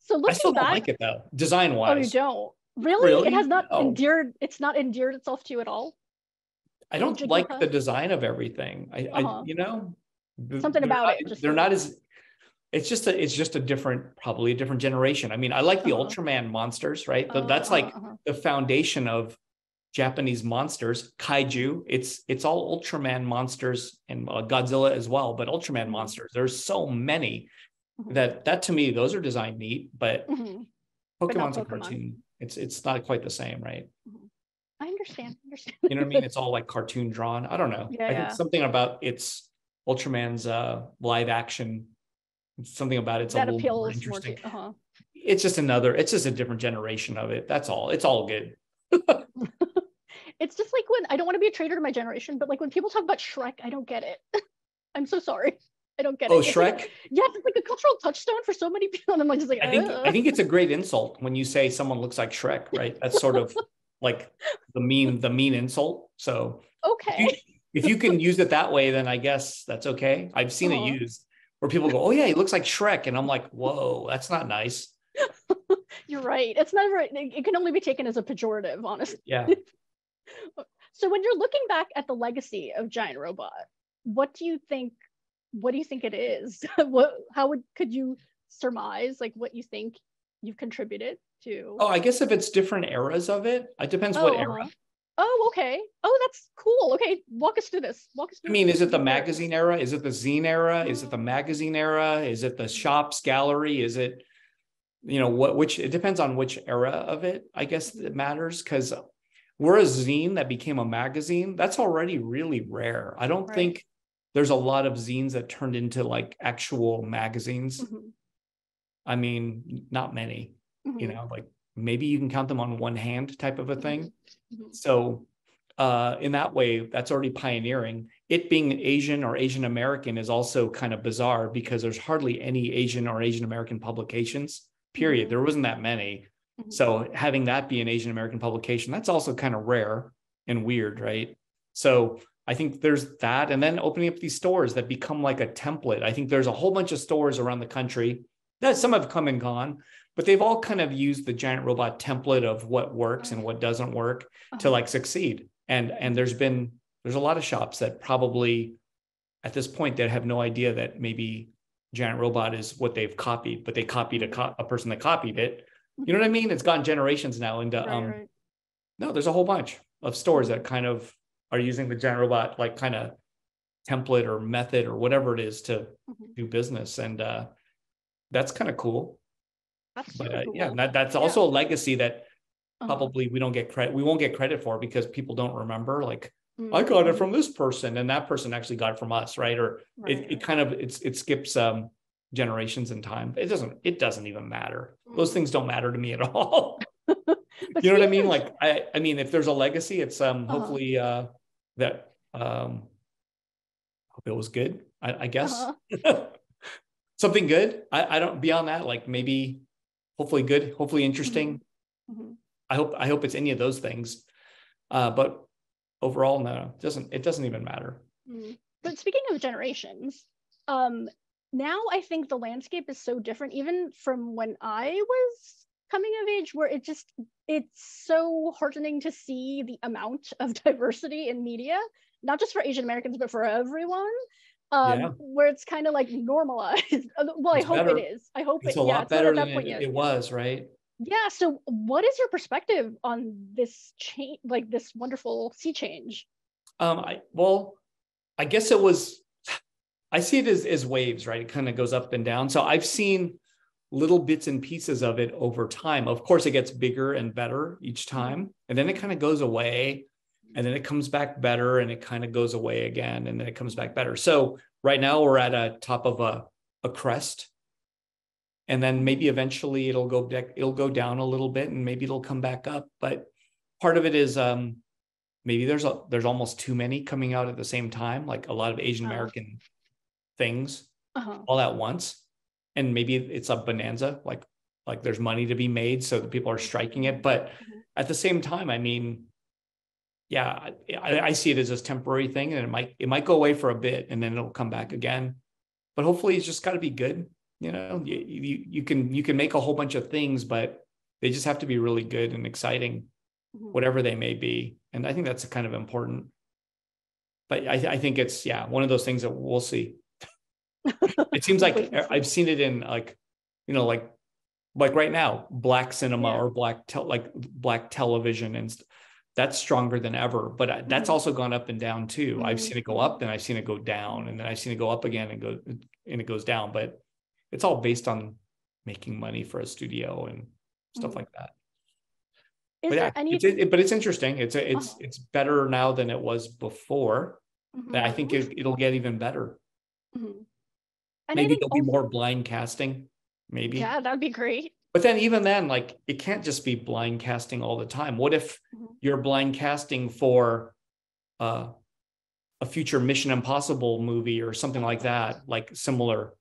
so looking I still back, don't like it though, design wise. Oh, you don't really? really? It has not no. endeared. It's not endeared itself to you at all. I don't like the design of everything. I, uh-huh. I you know, something about not, it. they're not as it's just a it's just a different probably a different generation i mean i like the uh-huh. ultraman monsters right that's like uh-huh. the foundation of japanese monsters kaiju it's it's all ultraman monsters and uh, godzilla as well but ultraman mm-hmm. monsters there's so many mm-hmm. that that to me those are designed neat but mm-hmm. pokemon's but a cartoon it's it's not quite the same right mm-hmm. i understand understand you know what i mean it's all like cartoon drawn i don't know yeah, i think something about it's ultraman's uh live action something about it's that a little more interesting. To, uh-huh. It's just another, it's just a different generation of it. That's all. It's all good. it's just like when I don't want to be a traitor to my generation, but like when people talk about Shrek, I don't get it. I'm so sorry. I don't get oh, it. Oh, Shrek? Like, yeah, it's like a cultural touchstone for so many people. And I'm like, just like, I think, I think it's a great insult when you say someone looks like Shrek, right? That's sort of like the mean, the mean insult. So okay. If you, if you can use it that way, then I guess that's okay. I've seen uh-huh. it used where people go, "Oh yeah, he looks like Shrek," and I'm like, "Whoa, that's not nice." You're right. It's never. It can only be taken as a pejorative, honestly. Yeah. So when you're looking back at the legacy of Giant Robot, what do you think? What do you think it is? what? How would could you surmise like what you think you've contributed to? Oh, I guess if it's different eras of it, it depends oh, what era. Uh-huh. Oh, okay. Oh, that's cool. Okay, walk us through this. Walk us through. I mean, is it the magazine era? Is it the zine era? Is it the magazine era? Is it the shops gallery? Is it, you know, what? Which it depends on which era of it. I guess it matters because we're a zine that became a magazine. That's already really rare. I don't right. think there's a lot of zines that turned into like actual magazines. Mm-hmm. I mean, not many. Mm-hmm. You know, like maybe you can count them on one hand type of a thing. Mm-hmm. Mm-hmm. So uh, in that way, that's already pioneering. It being an Asian or Asian American is also kind of bizarre because there's hardly any Asian or Asian American publications, period. Mm-hmm. There wasn't that many. Mm-hmm. So having that be an Asian American publication, that's also kind of rare and weird, right? So I think there's that. And then opening up these stores that become like a template. I think there's a whole bunch of stores around the country that some have come and gone, but they've all kind of used the giant robot template of what works and what doesn't work uh-huh. to like succeed and and there's been there's a lot of shops that probably at this point that have no idea that maybe giant robot is what they've copied but they copied a, co- a person that copied it you know what i mean it's gone generations now into right, um right. no there's a whole bunch of stores that kind of are using the giant robot like kind of template or method or whatever it is to mm-hmm. do business and uh that's kind of cool that's but uh, cool. yeah, that, that's also yeah. a legacy that uh-huh. probably we don't get credit. We won't get credit for because people don't remember. Like mm-hmm. I got it mm-hmm. from this person, and that person actually got it from us, right? Or right. It, it kind of it's it skips um, generations in time. It doesn't. It doesn't even matter. Mm-hmm. Those things don't matter to me at all. you know what I mean? Like I, I mean, if there's a legacy, it's um uh-huh. hopefully uh that um hope it was good. I, I guess uh-huh. something good. I, I don't beyond that. Like maybe hopefully good, hopefully interesting. Mm-hmm. mm-hmm. I hope I hope it's any of those things. Uh, but overall, no, it doesn't it doesn't even matter. Mm-hmm. But speaking of generations, um, now I think the landscape is so different, even from when I was coming of age, where it just it's so heartening to see the amount of diversity in media, not just for Asian Americans, but for everyone um, yeah. where it's kind of like normalized. well, it's I hope better. it is. I hope it's it, a lot better than it, it, was, right? Yeah. So, what is your perspective on this change, like this wonderful sea change? Um, I well, I guess it was. I see it as as waves, right? It kind of goes up and down. So I've seen little bits and pieces of it over time. Of course, it gets bigger and better each mm-hmm. time, and then it kind of goes away and then it comes back better and it kind of goes away again and then it comes back better so right now we're at a top of a, a crest and then maybe eventually it'll go back it'll go down a little bit and maybe it'll come back up but part of it is um, maybe there's a there's almost too many coming out at the same time, like a lot of Asian uh-huh. American things uh-huh. all at once, and maybe it's a bonanza, like like there's money to be made, so the people are striking it. But mm-hmm. at the same time, I mean, yeah, I, I see it as a temporary thing, and it might it might go away for a bit, and then it'll come back again. But hopefully, it's just got to be good. You know, you, you you can you can make a whole bunch of things, but they just have to be really good and exciting, mm-hmm. whatever they may be. And I think that's kind of important. But I, I think it's yeah one of those things that we'll see. It seems like I've seen it in like you know like like right now black cinema yeah. or black te- like black television and st- that's stronger than ever. But uh, that's mm-hmm. also gone up and down too. Mm-hmm. I've seen it go up, then I've seen it go down, and then I've seen it go up again and go and it goes down. But it's all based on making money for a studio and stuff mm-hmm. like that. Is but yeah, any... it's, it, but it's interesting. It's a, it's uh-huh. it's better now than it was before. Mm-hmm. I think it, will get even better. Mm-hmm. Maybe there'll also... be more blind casting. Maybe. Yeah, that'd be great. But then even then, like it can't just be blind casting all the time. What if mm-hmm. you're blind casting for uh, a future Mission Impossible movie or something like that, like similar?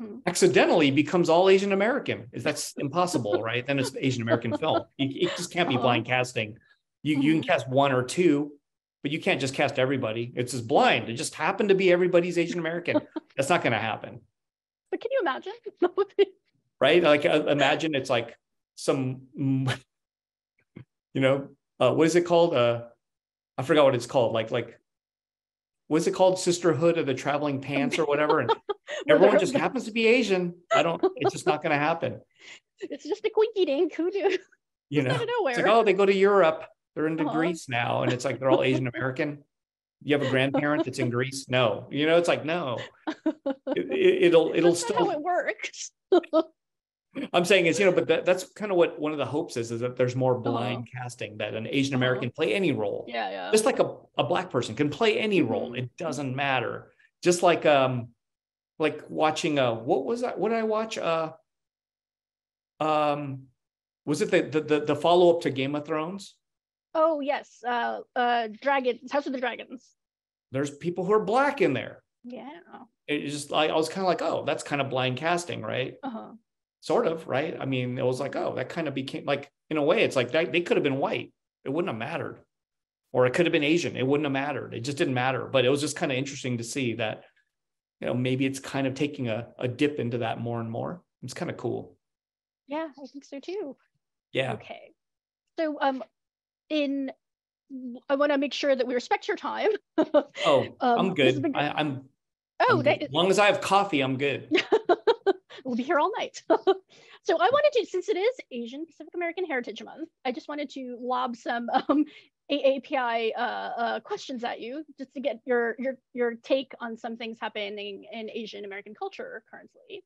Mm-hmm. Accidentally becomes all Asian American. If that's impossible, right? Then it's Asian American film. It, it, just can't be uh-huh. blind casting. You you can mm-hmm. cast one or two, but you can't just cast everybody. It's just blind. It just happened to be everybody's Asian American. That's not going to happen. But can you imagine? right? Like uh, imagine it's like some, you know, uh, what is it called? Uh, I forgot what it's called. Like like, what's it called? Sisterhood of the Traveling Pants or whatever. And everyone just happens to be Asian. I don't. It's just not going to happen. It's just a quinky dink. Who knew? You know, it's like oh, they go to Europe. They're into uh-huh. Greece now, and it's like they're all Asian American. You have a grandparent that's in Greece? No, you know, it's like no. It, will it, it'll that's still it works. I'm saying is, you know, but that, that's kind of what one of the hopes is, is that there's more uh-huh. blind uh-huh. casting, that an Asian American uh-huh. play any role. Yeah, yeah. Just like a, a black person can play any mm-hmm. role. It doesn't matter. Just like um like watching uh what was that? What did I watch? Uh um was it the the the, the follow-up to Game of Thrones? Oh yes. Uh uh Dragons, House of the Dragons. There's people who are black in there. Yeah. It's just like I was kind of like, oh, that's kind of blind casting, right? Uh-huh. Sort of right? I mean it was like oh that kind of became like in a way it's like they could have been white. It wouldn't have mattered. Or it could have been asian. It wouldn't have mattered. It just didn't matter. But it was just kind of interesting to see that you know maybe it's kind of taking a, a dip into that more and more. It's kind of cool. Yeah i think so too. Yeah. Okay. So um in i want to make sure that we respect your time. Oh um, i'm good. I, am oh that, as long as i have coffee i'm good. We'll be here all night. so I wanted to, since it is Asian Pacific American Heritage Month, I just wanted to lob some um, AAPI uh, uh, questions at you just to get your, your, your take on some things happening in Asian American culture currently.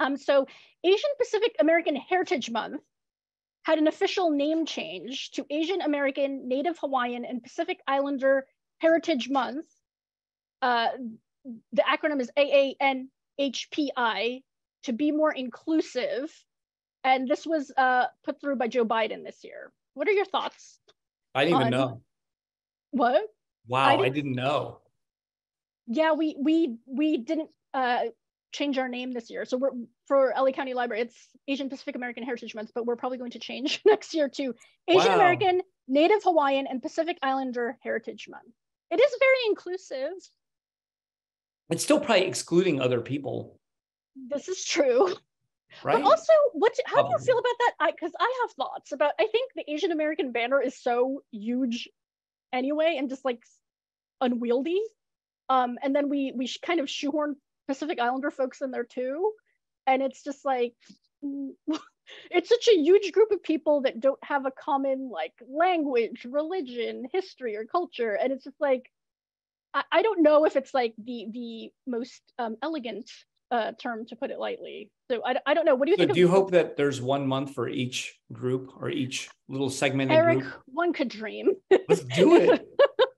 Um, so Asian Pacific American Heritage Month had an official name change to Asian American, Native Hawaiian, and Pacific Islander Heritage Month. Uh, the acronym is AANHPI to be more inclusive. And this was uh, put through by Joe Biden this year. What are your thoughts? I didn't on... even know. What? Wow, I didn't, I didn't know. Yeah, we we we didn't uh, change our name this year. So we're for LA County Library, it's Asian Pacific American Heritage Month, but we're probably going to change next year to Asian wow. American, Native Hawaiian, and Pacific Islander Heritage Month. It is very inclusive. It's still probably excluding other people. This is true. Right. But also, what? How do you feel about that? I because I have thoughts about. I think the Asian American banner is so huge, anyway, and just like unwieldy. Um, and then we we kind of shoehorn Pacific Islander folks in there too, and it's just like it's such a huge group of people that don't have a common like language, religion, history, or culture, and it's just like I, I don't know if it's like the the most um, elegant uh, term to put it lightly. So I, I don't know. What do you so think? Do you hope that there's one month for each group or each little segment? Eric, group? one could dream. Let's do it.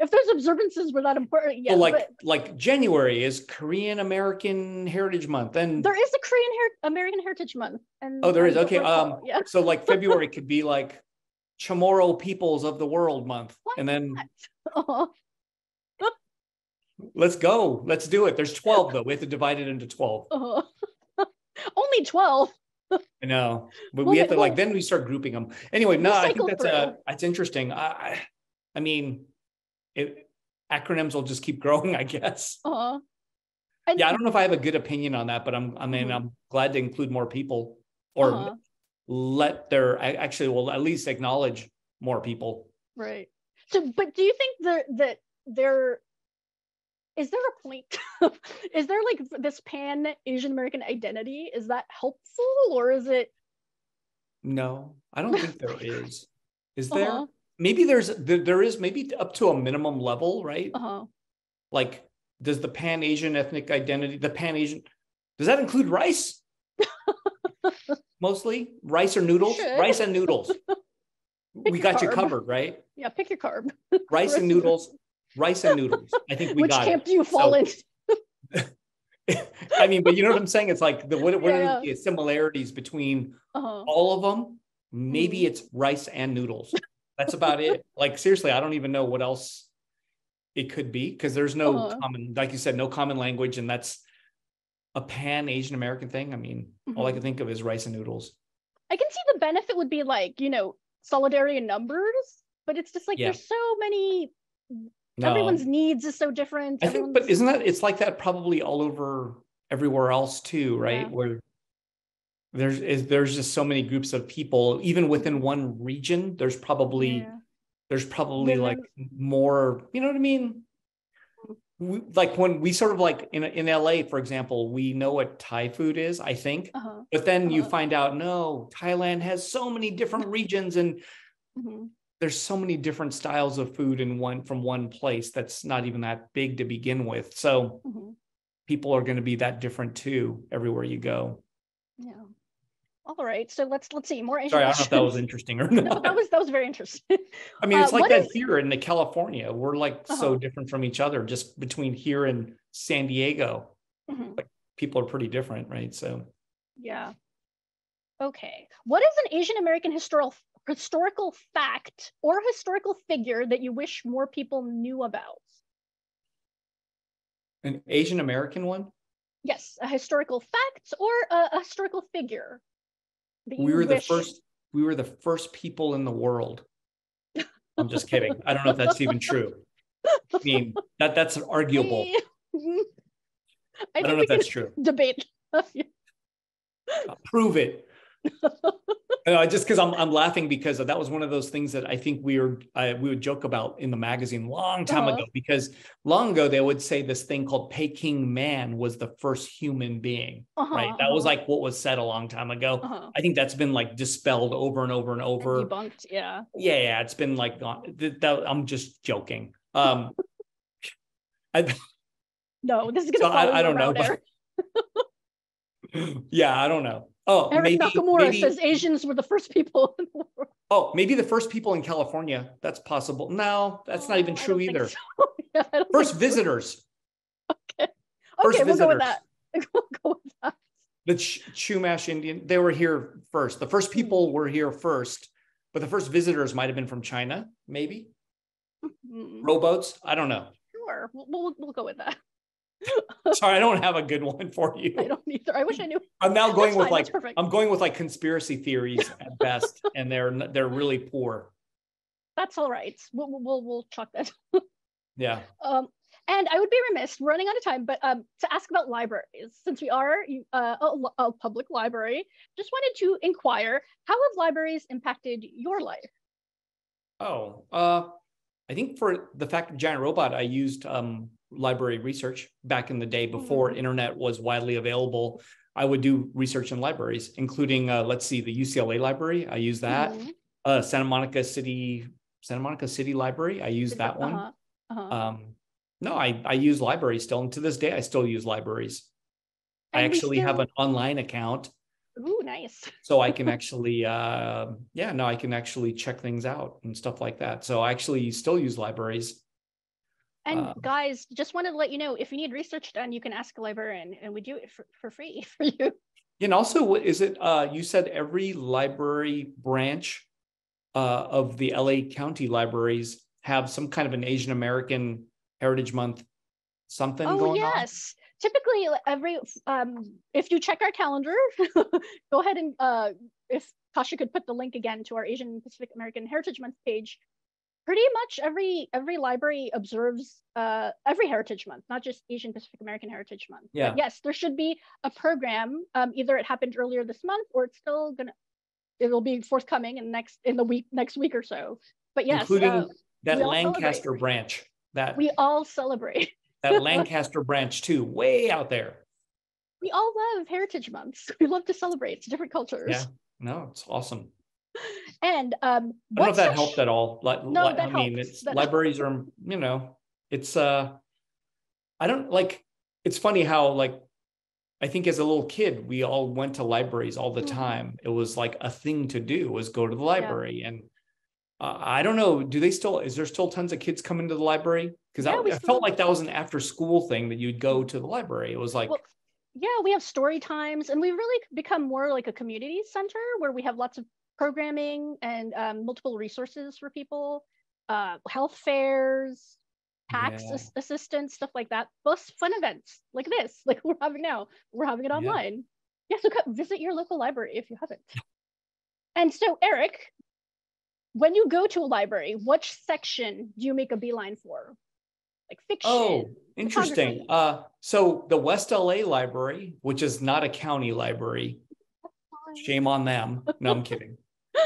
if those observances were that important, yeah. Well, like like January is Korean American Heritage Month, and there is a Korean Her- American Heritage Month. And oh, there is. Okay. Um. Yeah. so like February could be like Chamorro peoples of the world month. And then Oh, let's go. Let's do it. There's 12 though. We have to divide it into 12. oh. Only 12. I know, but Well, we have to like then we start grouping them. Anyway, no, We'll I think that's uh through. that's interesting. I, I mean, it, acronyms will just keep growing, I guess. Uh, and, Yeah, I don't know if I have a good opinion on that, but I'm I mean Mhm. I'm glad to include more people or uh-huh, let their actually will at least acknowledge more people. right. So, but do you think that that there is there a point? is there like this pan Asian American identity? Is that helpful or is it? No, I don't think there is. Is there? Maybe there's there, there is maybe up to a minimum level, right? uh-huh. Like, does the Pan Asian ethnic identity, the Pan Asian, does that include rice? Mostly rice or noodles? Rice and noodles. we your got you covered, right? Yeah, pick your carb. Rice and Rest of it. noodles. Rice and noodles. I think we Which got camp it. do you fall So- in? I mean, but you know what I'm saying? It's like the what, what Yeah, are the similarities between Uh-huh. all of them? Maybe Mhm. it's rice and noodles. That's about it. Like seriously, I don't even know what else it could be because there's no Uh-huh. common, like you said, no common language, and that's a pan Asian American thing. I mean, all I Mhm. can think of is rice and noodles. I can see the benefit would be like, you know, solidarity in numbers, but it's just like Yeah. there's so many No, everyone's needs is so different. I think, but isn't that it's like that probably all over everywhere else too, right? Yeah. Where there's is there's just so many groups of people, even within one region. There's probably Yeah. there's probably Then like more you know what i mean we, like when we sort of like in in la for example we know what thai food is i think Uh-huh. but then you Uh-huh. find out no thailand has so many different regions and Mhm. there's so many different styles of food in one from one place that's not even that big to begin with so Mhm. people are going to be that different too everywhere you go Yeah. All right. So let's let's see more Asian sorry i don't know if that was interesting or No, not that was that was very interesting. I mean, it's Uh, like that is- here in the California. We're like so Uh-huh. different from each other, just between here and San Diego. Mhm. People are pretty different, right? So Yeah. Okay. What is an Asian American historical historical fact or historical figure that you wish more people knew about? an Asian American one. Yes, a historical fact or a, a historical figure. We were the first. We were the first people in the world. I'm just kidding. I don't know if that's even true. I mean, that that's arguable. I, I don't know if that's true. debate. Prove it. Uh, just because I'm I'm laughing because that was one of those things that I think we were uh, we would joke about in the magazine long time Uh-huh. ago because long ago they would say this thing called Peking man was the first human being Uh-huh, right that was uh-huh, like what was said a long time ago uh-huh. I think that's been like dispelled over and over and over debunked. Yeah. yeah yeah it's been like gone th- that, I'm just joking um I, No, this is gonna So I- I don't know, but- yeah I don't know oh Eric maybe, Nakamura maybe says Asians were the first people in the world. oh maybe the first people in California that's possible no that's not Oh, even true either so. Yeah, first think so. visitors Okay, first we'll go with that. We'll go with that. the Ch- Chumash Indian, they were here first. The first people were here first, but the first visitors might have been from China, maybe Mm, rowboats. I don't know. Sure, we'll, we'll, we'll go with that. Sorry, I don't have a good one for you. I don't either. I wish I knew. I'm now going That's with fine, like. I'm going with like conspiracy theories at best, and they're they're really poor. That's all right. We'll, we'll, we'll, chalk that. Yeah. Um, and I would be remiss running out of time, but um, to ask about libraries, since we are uh, a, a public library, just wanted to inquire, how have libraries impacted your life? Oh, uh, I think for the fact of Giant Robot, I used um, library research back in the day before Mhm. internet was widely available. I would do research in libraries, including uh, let's see, the UCLA library. I use that. Mhm. uh, Santa Monica City, Santa Monica City Library. I use that one. Uh-huh, uh-huh. Um, no, I, I use libraries still. And to this day, I still use libraries. I And we actually have an online account. Ooh, nice. So I can actually, uh, yeah, no, I can actually check things out and stuff like that. So I actually still use libraries. And Um, guys, just wanted to let you know if you need research done, you can ask a librarian and we do it for, for free for you. And also, what is it? Uh, you said every library branch uh, of the LA County libraries have some kind of an Asian American Heritage Month something oh, going yes. Typically, every um, if you check our calendar, go ahead and uh, if Tasha could put the link again to our Asian Pacific American Heritage Month page. Pretty much every every library observes uh, every Heritage Month, not just Asian Pacific American Heritage Month. Yeah. But yes, there should be a program. Um, either it happened earlier this month, or it's still gonna. It'll be forthcoming in next in the week next week or so. But yes, including uh, that Lancaster celebrate. branch, that we all celebrate. that Lancaster branch too, way out there. We all love Heritage Months. We love to celebrate It's different cultures. Yeah, no, it's awesome. And um, I don't know if that helped at all. Li- No, that I mean, helps. it's That libraries are, you know, it's uh, I don't like. It's funny how like, I think as a little kid, we all went to libraries all the Mhm. time. It was like a thing to do was go to the library, and uh, I don't know. Do they still? Is there still tons of kids coming to the library? Because Yeah, I, I felt like that was an after school thing that you'd go to the library. It was like, Well, yeah, we have story times, and we've really become more like a community center where we have lots of programming and um, multiple resources for people, uh, health fairs, tax Yeah. ass- assistance, stuff like that. Plus fun events like this, like we're having now. We're having it online. Yeah, so come visit your local library if you haven't. And so, Eric, when you go to a library, which section do you make a beeline for? Like fiction. Oh, interesting. Uh, so the West LA Library, which is not a county library, shame on them. No, I'm kidding.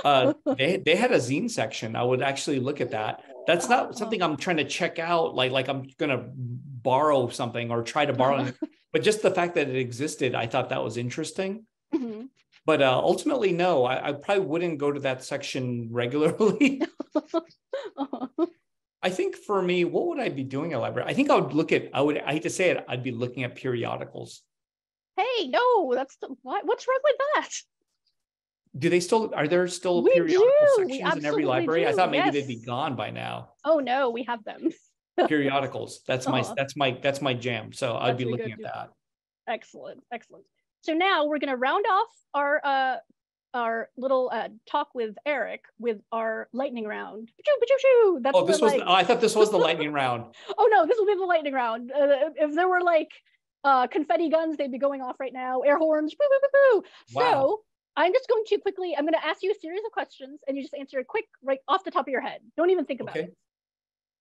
Uh, they they had a zine section. I would actually look at that. That's not something I'm trying to check out. Like like I'm gonna borrow something or try to borrow, it. but just the fact that it existed, I thought that was interesting. Mhm. But uh, ultimately, no, I, I probably wouldn't go to that section regularly. I think for me, what would I be doing at library? I think I would look at. I would. I hate to say it. I'd be looking at periodicals. hey, no, that's the, what, what's wrong with that? Do they still? Are there still We periodical do. We sections in every library? I thought maybe they'd be gone by now. Oh no, we have them. Periodicals. That's my. Uh-huh. That's my. That's my jam. So I'd be looking at that. Excellent, excellent. So now we're gonna round off our uh our little uh talk with Eric with our lightning round. Pachoo, pachoo, shoo. That's Oh, this the, was. like, oh, I thought this was the lightning round. oh no, this will be the lightning round. Uh, if there were like uh confetti guns, they'd be going off right now. Air horns. Boo, boo, boo, boo. Wow. So I'm just going to quickly. I'm going to ask you a series of questions, and you just answer it quick, right off the top of your head. Don't even think about Okay. it.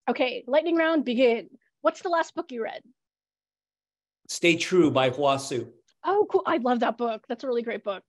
Okay, lightning round, begin. What's the last book you read? Stay True by Hua Hsu. Oh, cool. I love that book. That's a really great book.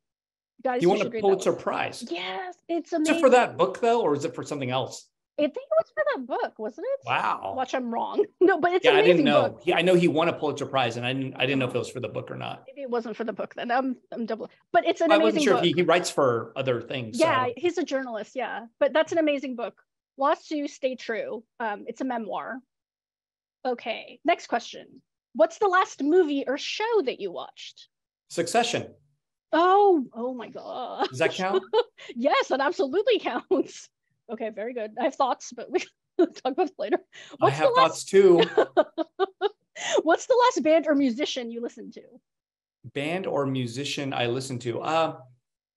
Guys, You want should a Pulitzer. Prize? Yes, it's Is amazing. it for that book though, or is it for something else? I think it was for that book, wasn't it? Wow. Watch, I'm wrong. No, but it's yeah, I didn't know. book. Yeah, I know he won a Pulitzer Prize, and I didn't. I didn't know if it was for the book or not. Maybe it wasn't for the book then. I'm, I'm double. But it's an I amazing wasn't sure book. if he, he writes for other things. yeah, so. he's a journalist. Yeah, but that's an amazing book. Hua Hsu, Stay True. Um, it's a memoir. Okay, next question. What's the last movie or show that you watched? Succession. Oh, oh my god. Does that count? yes, that absolutely counts. Okay, very good. I have thoughts, but we can talk about later. I What's have the thoughts too. What's the last band or musician you listened to? Band or musician I listened to. Uh,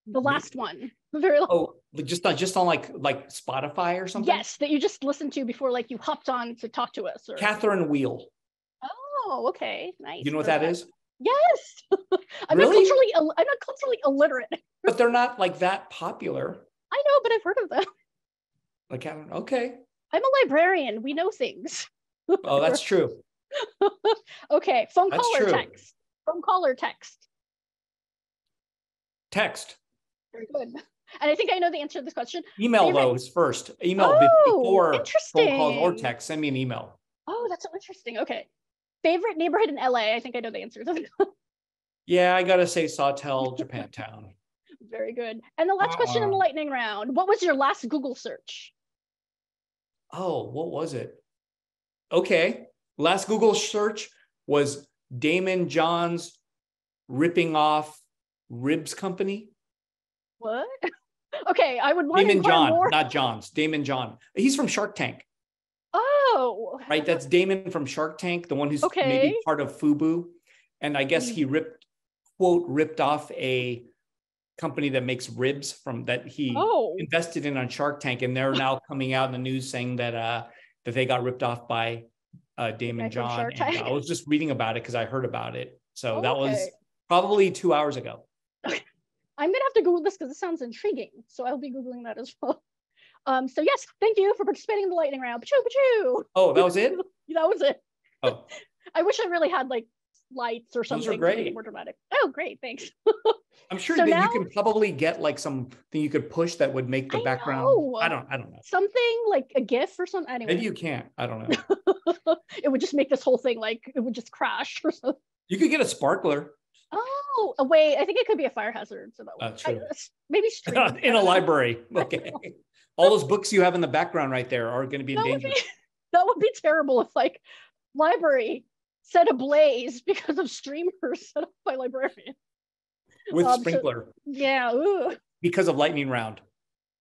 The last one. The very last. oh, just on just on like like Spotify or something. yes, that you just listened to before, like you hopped on to talk to us. Or Catherine Wheel. oh, okay, nice. You know what that is? Yes. I'm Really? not culturally. I'm not culturally illiterate. But they're not like that popular. I know, but I've heard of them. Like Catherine. Okay. I'm a librarian. We know things. Oh, that's true. okay, phone That's call or true. text. Phone call or text. Text. Very good. And I think I know the answer to this question. Email though is first. Email Oh, before phone calls or text. Send me an email. Oh, that's so interesting. Okay. Favorite neighborhood in LA? I think I know the answer. Yeah, I gotta say Sawtelle, Japantown. Very good. And the last question in the Uh-uh. lightning round. What was your last Google search? Oh, what was it? Okay. Last Google search was Daymond John's ripping off ribs company. What? okay, I would want to Daymond John, more. not John's. Daymond John. He's from Shark Tank, Oh, right? That's Daymond from Shark Tank, the one who's Okay. maybe part of FUBU. And I guess hmm. he ripped, quote, ripped off a company that makes ribs from that he Oh, invested in on Shark Tank, and they're now coming out in the news saying that uh that they got ripped off by uh Daymond John. And Tank. I was just reading about it because I heard about it. So that was probably two hours ago. I'm gonna have to Google this because it sounds intriguing. So I'll be Googling that as well. Um, so yes, thank you for participating in the lightning round. Pachoo, pachoo. Oh, that was it. That was it. Oh, I wish I really had like lights or Those are something to make great. more dramatic. Oh, great, thanks. I'm sure So that now- you can probably get like something you could push that would make the I background. know. I don't. I don't know. Something like a GIF or something. Anyway, Maybe you can't. I don't know. it would just make this whole thing like it would just crash or something. You could get a sparkler Oh, uh, wait, I think it could be a fire hazard. So that would true. I- s- maybe in a library. Okay. All those books you have in the background right there are going to be in That would danger. be that would be terrible if like library set ablaze because of streamers set up by librarian. with um, so- sprinkler Yeah. ooh. because of lightning round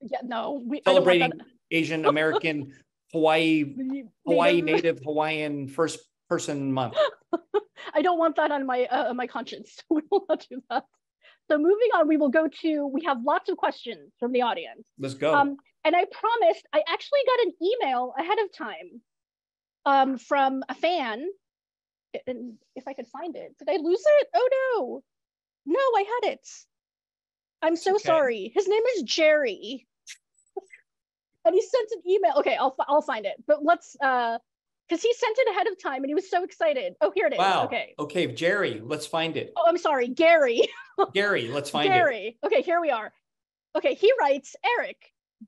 Yeah. No. We I don't want celebrating asian american hawaii hawaii native- native hawaiian first person month I don't want that on my uh, my conscience. We will not do that. So moving on, we will go to. We have lots of questions from the audience. let's go Um, and I promised. I actually got an email ahead of time, um, from a fan. And if I could find it, did I lose it? Oh no, no, I had it. I'm so okay. sorry. His name is Jerry, and he sent an email. Okay, I'll I'll find it. But let's uh, because he sent it ahead of time, and he was so excited. Oh, here it is. wow Okay. okay jerry let's find it Oh, I'm sorry, Gary. gary let's find it Gary. Okay, here we are. Okay, he writes, Eric,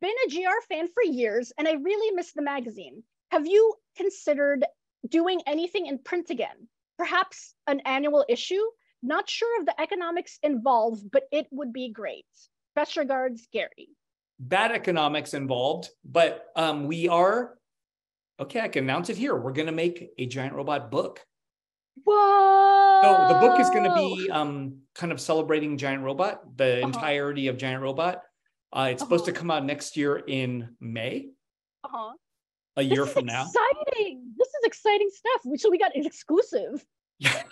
been a GR fan for years and I really miss the magazine. Have you considered doing anything in print again? Perhaps an annual issue? Not sure of the economics involved, but it would be great. Best regards, Gary. bad economics involved but um we are okay i can announce it here we're going to make a giant robot book Whoa! So the book is going to be um, kind of celebrating Giant Robot, the Uh-huh. entirety of Giant Robot. Uh, it's supposed to Uh-huh. come out next year in May, Uh-huh. a year from now. exciting. Is exciting stuff. So we got an exclusive. Yeah,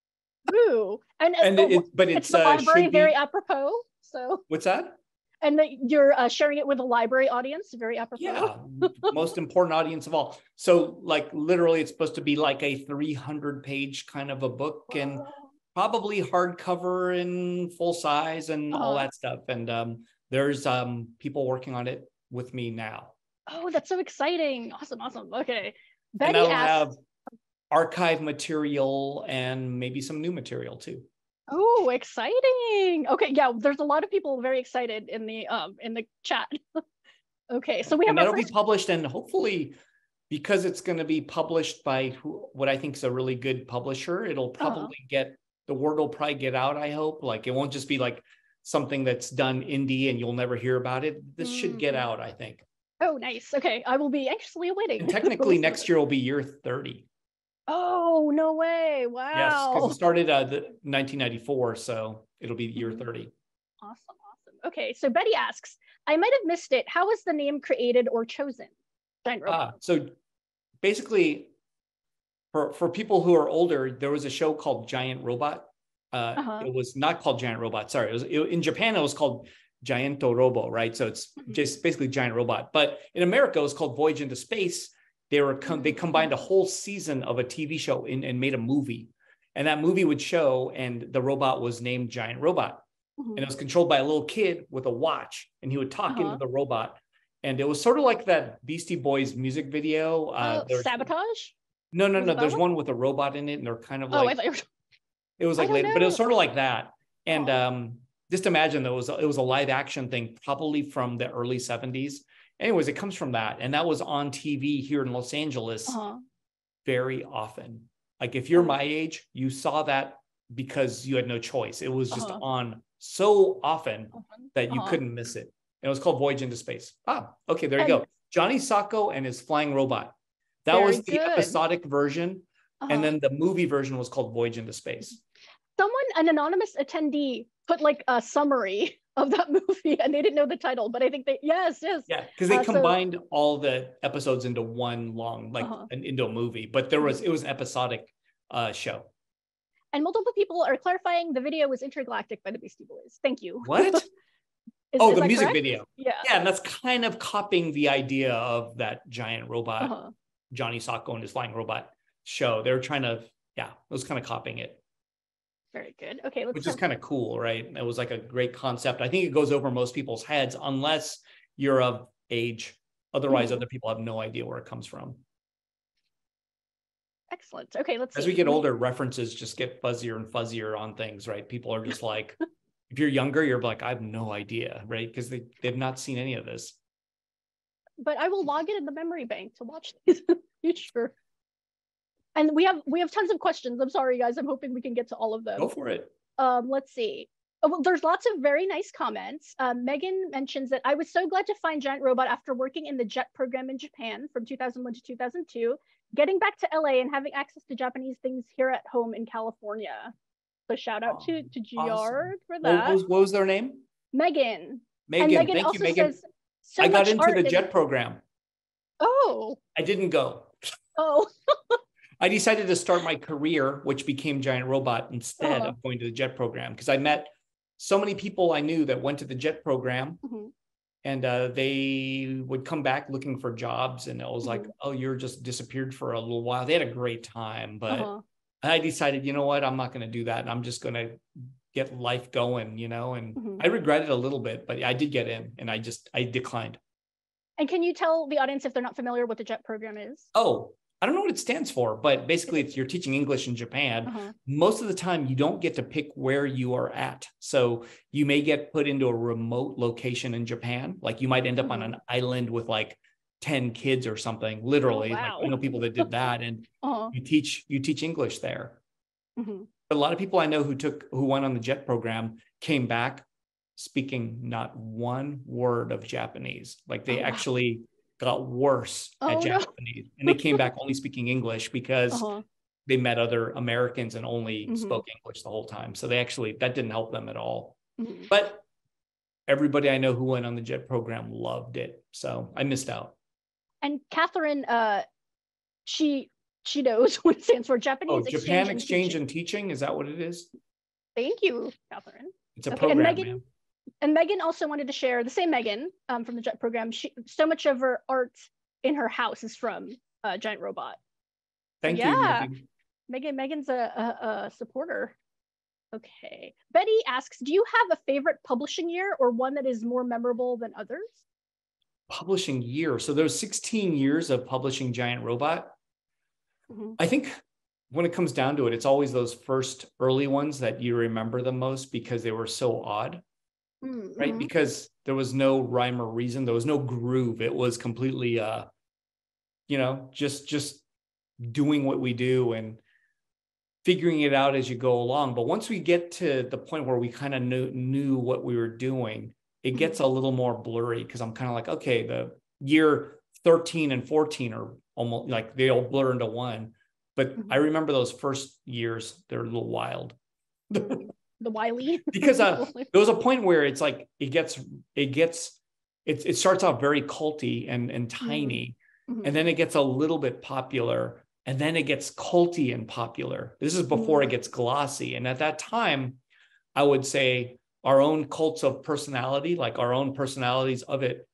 Ooh. And, and oh, it, but it's it's the uh, library be, very apropos. So what's that? and that you're uh, sharing it with a library audience, very apropos. Yeah, most important audience of all. So like literally, it's supposed to be like a 300 page kind of a book and probably hardcover and full size and all Uh-huh. that stuff. And um, there's um, people working on it with me now. Oh, that's so exciting! Awesome, awesome. Okay, and Betty that'll asked. have archive material and maybe some new material too. Oh, exciting! Okay, yeah, there's a lot of people very excited in the um in the chat. okay, so we have and that'll first. be published and hopefully because it's going to be published by who, what I think is a really good publisher, it'll Uh-huh. probably get the word will probably get out. I hope like it won't just be like something that's done indie and you'll never hear about it. This should get Mhm. out, I think. Oh, nice. Okay, I will be anxiously awaiting. And technically, next year will be year 30. Oh no way! Wow. Yes, because it started uh, the 1994, so it'll be year Mhm. 30. Awesome, awesome. Okay, so Betty asks, I might have missed it. How was the name created or chosen? Giant robot. Ah, so basically, for for people who are older, there was a show called Giant Robot. Uh, Uh-huh. It was not called Giant Robot. Sorry, it was it, in Japan. It was called Gianto Robo, right? So it's Mhm. just basically Giant Robot. But in America, it was called Voyage into Space. They were com- they combined a whole season of a TV show in, and made a movie, and that movie would show, and the robot was named Giant Robot Mhm. and it was controlled by a little kid with a watch and he would talk Uh-huh. into the robot and it was sort of like that beastie boys music video uh Oh, sabotage? no no no there's one? one with a robot in it and they're kind of oh, I like thought you were. it was like later but it was sort of like that and Oh. um just imagine that it was it was a live action thing probably from the early 70s anyways it comes from that and that was on tv here in los angeles Uh-huh. very often like if you're Oh. my age you saw that because you had no choice it was just Uh-huh. on so often that you Uh-huh. couldn't miss it. And it was called Voyage into Space. Ah, okay, there you go. Johnny Sokko and his flying robot. That Very was the good. episodic version, Uh-huh. and then the movie version was called Voyage into Space. Someone, an anonymous attendee, put like a summary of that movie, and they didn't know the title, but I think they yes, yes. Yeah, because they Uh, so- combined all the episodes into one long, like Uh-huh. an, into a movie. But there was it was an episodic uh, show. And multiple people are clarifying the video was Intergalactic by the Beastie Boys. Thank you. What? is, oh, is the music correct? video. Yeah. Yeah, and that's kind of copying the idea of that giant robot, uh-huh. Johnny Sokko and his flying robot show. They were trying to, yeah, it was kind of copying it. Very good. Okay, which is kind of cool, right? It was like a great concept. I think it goes over most people's heads unless you're of age. Otherwise, mm-hmm. other people have no idea where it comes from. Excellent. Okay, let's. As see. we get older, references just get fuzzier and fuzzier on things, right? People are just like, if you're younger, you're like, I have no idea, right? Because they they've not seen any of this. But I will log it in the memory bank to watch these in the future and we have we have tons of questions. I'm sorry, guys. I'm hoping we can get to all of them. Go for it. Um, let's see. Oh, well, there's lots of very nice comments. Um, Megan mentions that I was so glad to find Giant Robot after working in the JET program in Japan from 2001 to 2002, getting back to LA and having access to Japanese things here at home in California. So shout out oh, to to GR awesome. for that. What was, what was, their name? Megan. Megan, Megan thank you, Megan. Says, so I got into the JET program. Oh. I didn't go. Oh. I decided to start my career, which became Giant Robot, instead uh-huh. of going to the JET program because I met so many people I knew that went to the JET program. Mm-hmm. And uh, they would come back looking for jobs, and it was mm-hmm. like, "Oh, you're just disappeared for a little while." They had a great time, but uh-huh. I decided, you know what, I'm not going to do that. I'm just going to get life going, you know. And mm-hmm. I regret it a little bit, but I did get in, and I just I declined. And can you tell the audience if they're not familiar what the JET program is? Oh, I don't know what it stands for, but basically if you're teaching English in Japan. Uh-huh. Most of the time you don't get to pick where you are at. So you may get put into a remote location in Japan. Like you might end up on an island with like 10 kids or something, literally. Oh, wow. Like I know people that did that and uh-huh. you teach you teach English there. Mm-hmm. But a lot of people I know who took who went on the JET program came back speaking not one word of Japanese. Like they oh, actually wow got worse oh, at Japanese, no. and they came back only speaking English because uh-huh. they met other Americans and only mm-hmm. spoke English the whole time. So they actually that didn't help them at all. Mm-hmm. But everybody I know who went on the JET program loved it, so I missed out. And Catherine, uh, she she knows what it stands for Japanese. Oh, Japan Exchange, Exchange and, teaching. Is that what it is? Thank you, Catherine. It's a okay, program, Megan, and Megan also wanted to share the same Megan um, from the Jet program. She so much of her art in her house is from uh, Giant Robot. Thank yeah. you. Megan. Megan Megan's a, a, a supporter. Okay. Betty asks, do you have a favorite publishing year or one that is more memorable than others? Publishing year. So there's 16 years of publishing Giant Robot. Mm-hmm. I think when it comes down to it, it's always those first early ones that you remember the most because they were so odd mm-hmm. right? Because there was no rhyme or reason, there was no groove. It was completely, uh, you know, just just doing what we do and figuring it out as you go along. But once we get to the point where we kind of knew knew what we were doing, it mm-hmm. gets a little more blurry because I'm kind of like, okay, the year 13 and 14 are almost like they all blur into one. But mm-hmm. I remember those first years, they're a little wild. the Wiley. because uh, there was a point where it's like it gets it gets it, it starts off very culty and and mm-hmm. tiny mm-hmm. and then it gets a little bit popular and then it gets culty and popular this is before mm-hmm. it gets glossy and at that time i would say our own cults of personality like our own personalities of it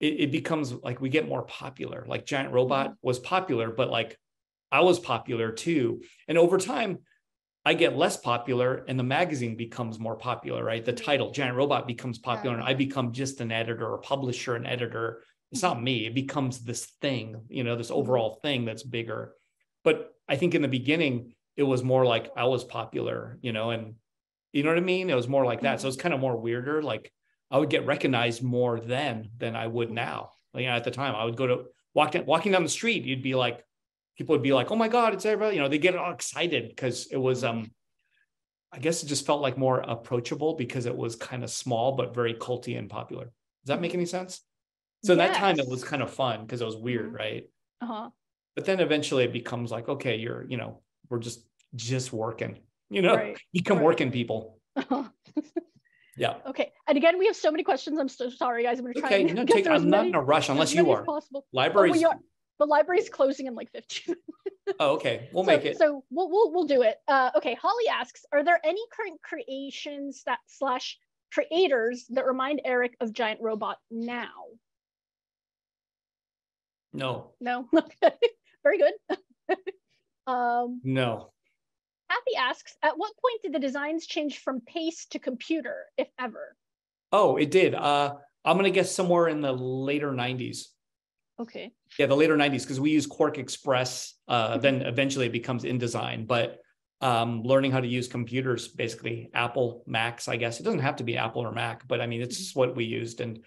it, it becomes like we get more popular like giant robot mm-hmm. was popular but like i was popular too and over time I get less popular and the magazine becomes more popular, right? The title, Giant Robot, becomes popular and I become just an editor, a publisher, an editor. It's not me. It becomes this thing, you know, this mm-hmm. overall thing that's bigger. But I think in the beginning, it was more like I was popular, you know, and you know what I mean? It was more like that. So mm-hmm. it's kind of more weirder. Like I would get recognized more then than I would now. Like, you know, at the time, I would go to walk down, walking down the street, you'd be like, people would be like, "Oh my God, it's everybody!" You know, they get all excited because it was. um I guess it just felt like more approachable because it was kind of small but very culty and popular. Does that make any sense? So yes. that time it was kind of fun because it was weird, mm-hmm. right? Uh-huh. But then eventually it becomes like, okay, you're, you know, we're just just working, you know, right. become right. working people. Uh-huh. yeah. Okay. And again, we have so many questions. I'm so sorry, guys. I'm gonna try. Okay, no, take, I'm not in a rush unless you are. Possible. Libraries. Oh, the library's closing in like 15 minutes. oh, okay. We'll so, make it. So we'll we'll we'll do it. Uh, okay. Holly asks, are there any current creations that slash creators that remind Eric of Giant Robot now? No. No. Okay. Very good. um, no. Kathy asks, at what point did the designs change from paste to computer, if ever? Oh, it did. Uh, I'm gonna guess somewhere in the later 90s. Okay. Yeah, the later 90s, because we use QuarkXPress. Uh, then eventually it becomes InDesign. But um, learning how to use computers, basically Apple, Macs, I guess. It doesn't have to be Apple or Mac, but I mean, it's what we used. And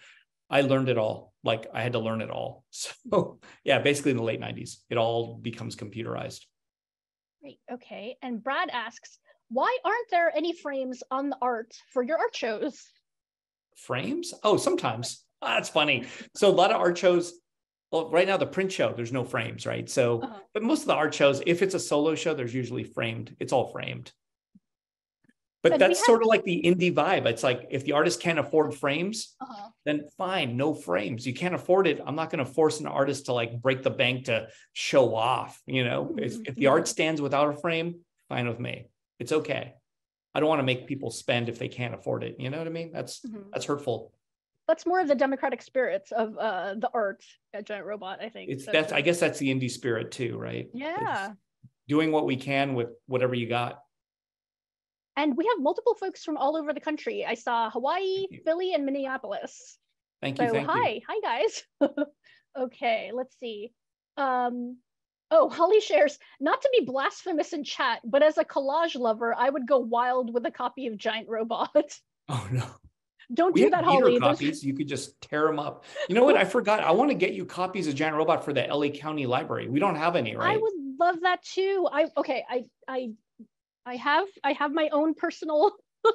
I learned it all. Like I had to learn it all. So yeah, basically in the late 90s, it all becomes computerized. Great. Okay. And Brad asks, why aren't there any frames on the art for your art shows? Frames? Oh, sometimes. Oh, that's funny. So a lot of art shows, well, right now the print show, there's no frames, right? So, uh-huh. but most of the art shows, if it's a solo show, there's usually framed. It's all framed. But, that's have... sort of like the indie vibe. It's like if the artist can't afford frames, uh-huh. then fine, no frames. You can't afford it. I'm not going to force an artist to like break the bank to show off. You know, mm-hmm. if, if the art stands without a frame, fine with me. It's okay. I don't want to make people spend if they can't afford it. You know what I mean? That's mm-hmm. that's hurtful. That's more of the democratic spirits of uh, the art at Giant Robot. I think it's so. that's. I guess that's the indie spirit too, right? Yeah. It's doing what we can with whatever you got. And we have multiple folks from all over the country. I saw Hawaii, Philly, and Minneapolis. Thank you. So thank hi, you. hi guys. okay, let's see. Um, oh, Holly shares, not to be blasphemous in chat, but as a collage lover, I would go wild with a copy of Giant Robot. Oh no. Don't we do that, Holly. Copies. You could just tear them up. You know what? I forgot. I want to get you copies of Giant Robot for the LA County Library. We don't have any, right? I would love that too. I okay. I I I have I have my own personal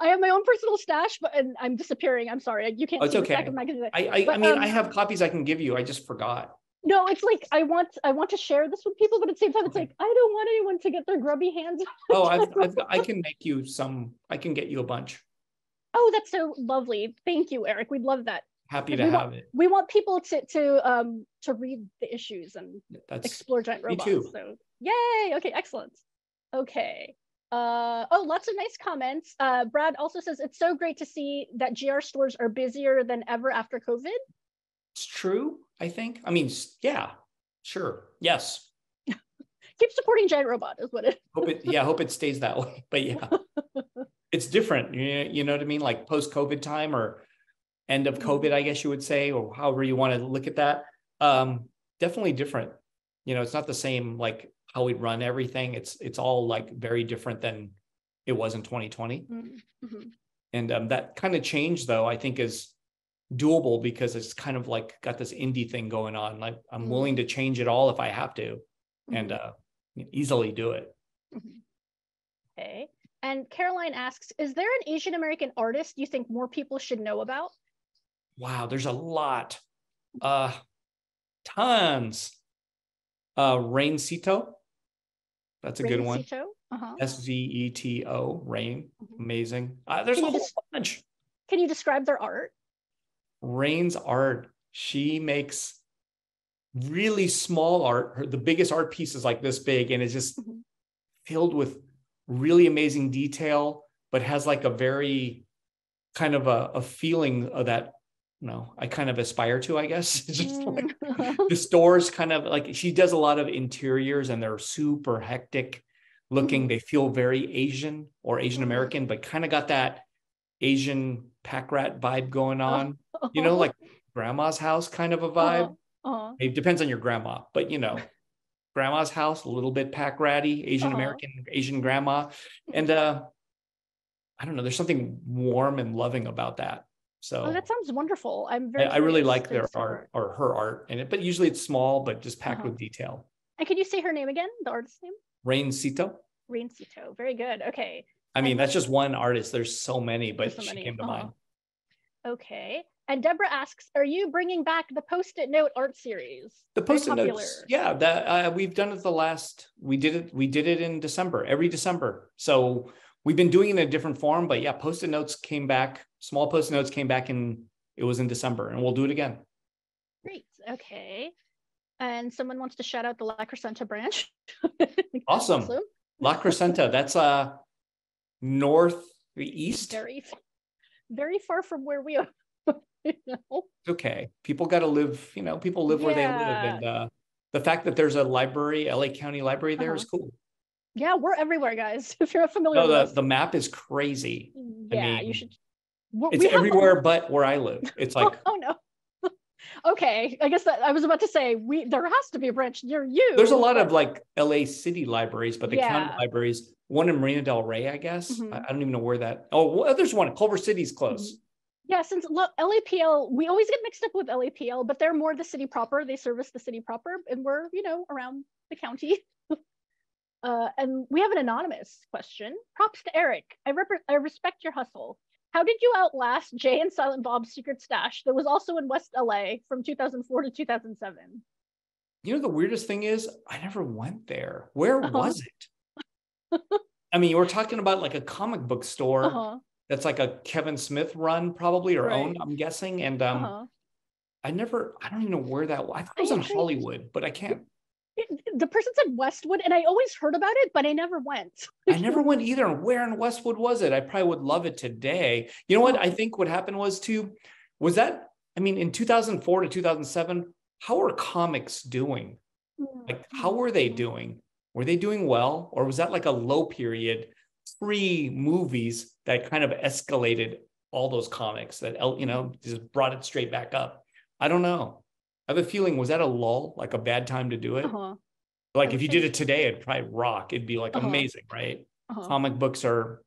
I have my own personal stash, but and I'm disappearing. I'm sorry. You can't. Oh, it's okay. I, I, but, I mean, um, I have copies I can give you. I just forgot. No, it's like I want I want to share this with people, but at the same time, it's like I don't want anyone to get their grubby hands. oh, I've, I've, i can make you some. I can get you a bunch. Oh, that's so lovely. Thank you, Eric. We'd love that. Happy to have want, it. We want people to to um to read the issues and that's, explore giant robots. Me too. So yay! Okay, excellent. Okay. Uh, oh, lots of nice comments. Uh, Brad also says it's so great to see that GR stores are busier than ever after COVID. It's true, I think. I mean, yeah, sure. Yes. Keep supporting Giant Robot is what it. hope it yeah, hope it stays that way. But yeah. it's different. You, you know what I mean? Like post-COVID time or end of COVID, mm-hmm. I guess you would say, or however you want to look at that. Um, definitely different. You know, it's not the same like how we run everything. It's it's all like very different than it was in 2020. Mm-hmm. mm-hmm. And um, that kind of change, though, I think is doable because it's kind of like got this indie thing going on. Like I'm mm-hmm. willing to change it all if I have to, mm-hmm. and uh, easily do it. Mm-hmm. Okay. And Caroline asks, is there an Asian American artist you think more people should know about? Wow, there's a lot. Uh tons. Uh Rain Szeto. That's a good one. Uh-huh. S Z E T O, Rain. Mm-hmm. Amazing. Uh, there's can a whole des- bunch. Can you describe their art? Rain's art. She makes really small art. Her, the biggest art piece is like this big, and it's just mm-hmm. filled with really amazing detail, but has like a very kind of a, a feeling of that you know I kind of aspire to, I guess. It's just like mm. the stores kind of like she does a lot of interiors and they're super hectic looking. Mm-hmm. They feel very Asian or Asian. American, but kind of got that Asian pack rat vibe going on. You know, like grandma's house kind of a uh-huh. vibe. Uh-huh. It depends on your grandma, but you know, grandma's house, a little bit pack ratty, Asian. American. Asian grandma. And uh I don't know, there's something warm and loving about that. So oh, that sounds wonderful. I'm very. I, I really like their art or her art in it, but usually it's small, but just packed uh-huh. with detail. And can you say her name again? The artist's name? Rain Szeto. Raincito. Very good. Okay. I mean, and that's just one artist. There's so many, but so she many. came to uh-huh. mind. Okay. And Deborah asks, "Are you bringing back the Post-it note art series?" The Post-it notes, yeah. That uh, we've done it the last. We did it. We did it in December. Every December. So we've been doing it in a different form, but yeah, post-it notes came back. Small post-it notes came back and It was in December, and we'll do it again. Great. Okay. And someone wants to shout out the La Crescenta branch. awesome. awesome. La Crescenta, that's uh north east. Very, very far from where we are. you know? Okay. People got to live, you know, people live yeah. where they live. And uh, the fact that there's a library, LA County Library there uh-huh. is cool. Yeah, we're everywhere, guys. If you're familiar no, the, the map is crazy. Yeah, I mean, you should. It's everywhere a... but where I live. It's like, oh, oh no okay i guess that i was about to say we there has to be a branch near you there's a lot of like la city libraries but the yeah. county libraries one in marina del rey i guess mm-hmm. I, I, don't even know where that oh well, there's one culver city's close mm-hmm. Yeah since lapl we always get mixed up with lapl but they're more the city proper they service the city proper and we're you know around the county uh, and we have an anonymous question props to eric i, rep- I respect your hustle how did you outlast Jay and Silent Bob's Secret Stash that was also in West LA from 2004 to 2007? You know, the weirdest thing is, I never went there. Where uh-huh. was it? I mean, you were talking about like a comic book store uh-huh. That's like a Kevin Smith run, probably or right. owned, I'm guessing. And um, uh-huh. I never, I don't even know where that was. I thought it was in Hollywood, but I can't the person said Westwood, and I always heard about it, but I never went. I never went either. Where in Westwood was it? I probably would love it today. You know what? I think what happened was too, was that, I mean, in 2004 to 2007, how were comics doing? Like, how were they doing? Were they doing well? Or was that like a low period pre movies that kind of escalated all those comics that, you know, just brought it straight back up? I don't know. I have a feeling was that a lull, like a bad time to do it? Uh-huh. Like if you did it today, it'd probably rock. It'd be like uh-huh. amazing, right? Uh-huh. Comic books are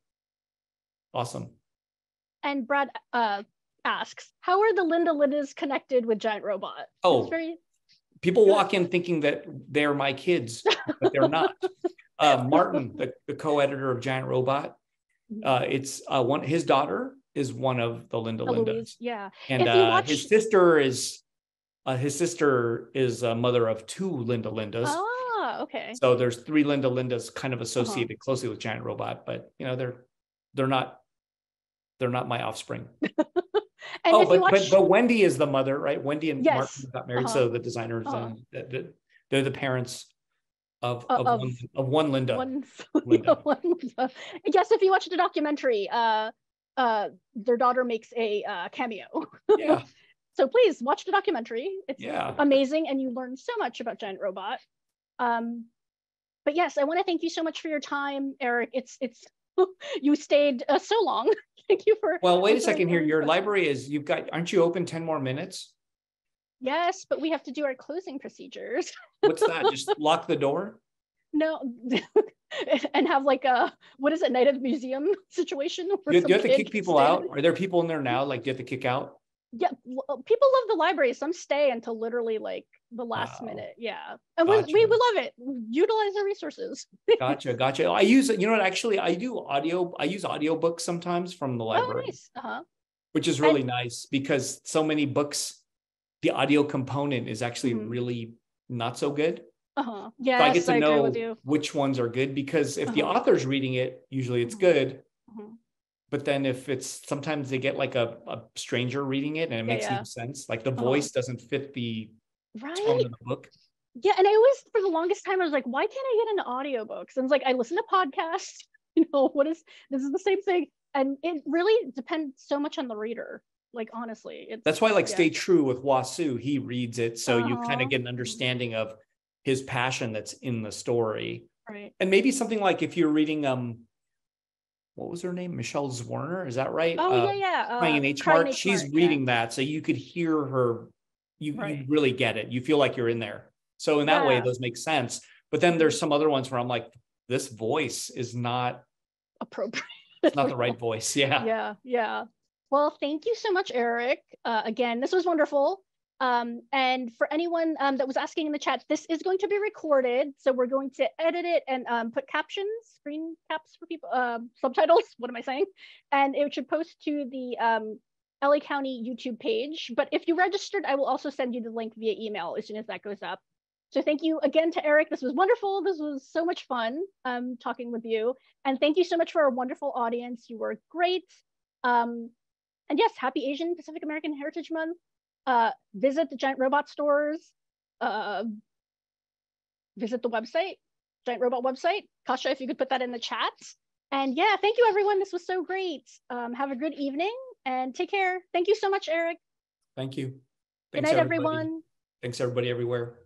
awesome. And Brad uh, asks, how are the Linda Lindas connected with Giant Robot? Oh, very... people walk in thinking that they're my kids, but they're not. uh, Martin, the, the, co-editor of Giant Robot, mm-hmm. uh, it's uh, one. His daughter is one of the Linda Lindas. Yeah, and uh, watch... his sister is uh, his sister is a mother of two Linda Lindas. Ah, okay. So there's three Linda Lindas kind of associated uh-huh. closely with Giant Robot, but you know they're they're not they're not my offspring. oh, but, watch... but but Wendy is the mother, right? Wendy and yes. Martin got married, uh-huh. so the designers uh-huh. um, they're the parents of of, of, one, of one Linda. One, Linda. one Linda. Yes, if you watch the documentary, uh, uh, their daughter makes a uh, cameo. yeah. So please watch the documentary. It's yeah. amazing and you learn so much about Giant Robot. Um, but yes, I want to thank you so much for your time, Eric. It's it's you stayed uh, so long. thank you for. Well, wait a second here. Your library is you've got. Aren't you open ten more minutes? Yes, but we have to do our closing procedures. What's that? Just lock the door. No, and have like a what is it, night of the museum situation? Do you, you have to kick people out? Are there people in there now? Like, do you have to kick out? yeah people love the library some stay until literally like the last wow. minute yeah and gotcha. we, we, love it utilize the resources gotcha gotcha i use it you know what actually i do audio i use audiobooks sometimes from the oh, library oh, nice. uh-huh. which is really and, nice because so many books the audio component is actually mm-hmm. really not so good uh-huh yeah so i get to I know which ones are good because if uh-huh. the author's reading it usually it's mm-hmm. good mm-hmm but then if it's sometimes they get like a, a stranger reading it and it makes yeah. no sense like the uh-huh. voice uh-huh. doesn't fit the right. tone of the book yeah and i always for the longest time i was like why can't i get into audiobooks and it's like i listen to podcasts you know what is this is the same thing and it really depends so much on the reader like honestly that's why like yeah. stay true with Hua Hsu he reads it so uh-huh. you kind of get an understanding of his passion that's in the story right and maybe something like if you're reading um what was her name? Michelle Zauner, is that right? Oh uh, yeah, yeah. Uh, Crying in H Mart. She's reading yeah. that, so you could hear her. You, right. you really get it. You feel like you're in there. So in that yeah. way, those make sense. But then there's some other ones where I'm like, this voice is not appropriate. it's not the right voice. Yeah. Yeah. Yeah. Well, thank you so much, Eric. Uh, again, this was wonderful. Um, and for anyone um, that was asking in the chat, this is going to be recorded. So we're going to edit it and um, put captions, screen caps for people, uh, subtitles, what am I saying? And it should post to the um, LA County YouTube page. But if you registered, I will also send you the link via email as soon as that goes up. So thank you again to Eric. This was wonderful. This was so much fun um, talking with you. And thank you so much for our wonderful audience. You were great. Um, and yes, happy Asian Pacific American Heritage Month uh, visit the giant robot stores, uh, visit the website, Giant Robot website. Kasha, if you could put that in the chat. And yeah, thank you everyone. This was so great. Um, have a good evening and take care. Thank you so much, Eric. Thank you. Thanks, good night, everybody. everyone. Thanks everybody everywhere.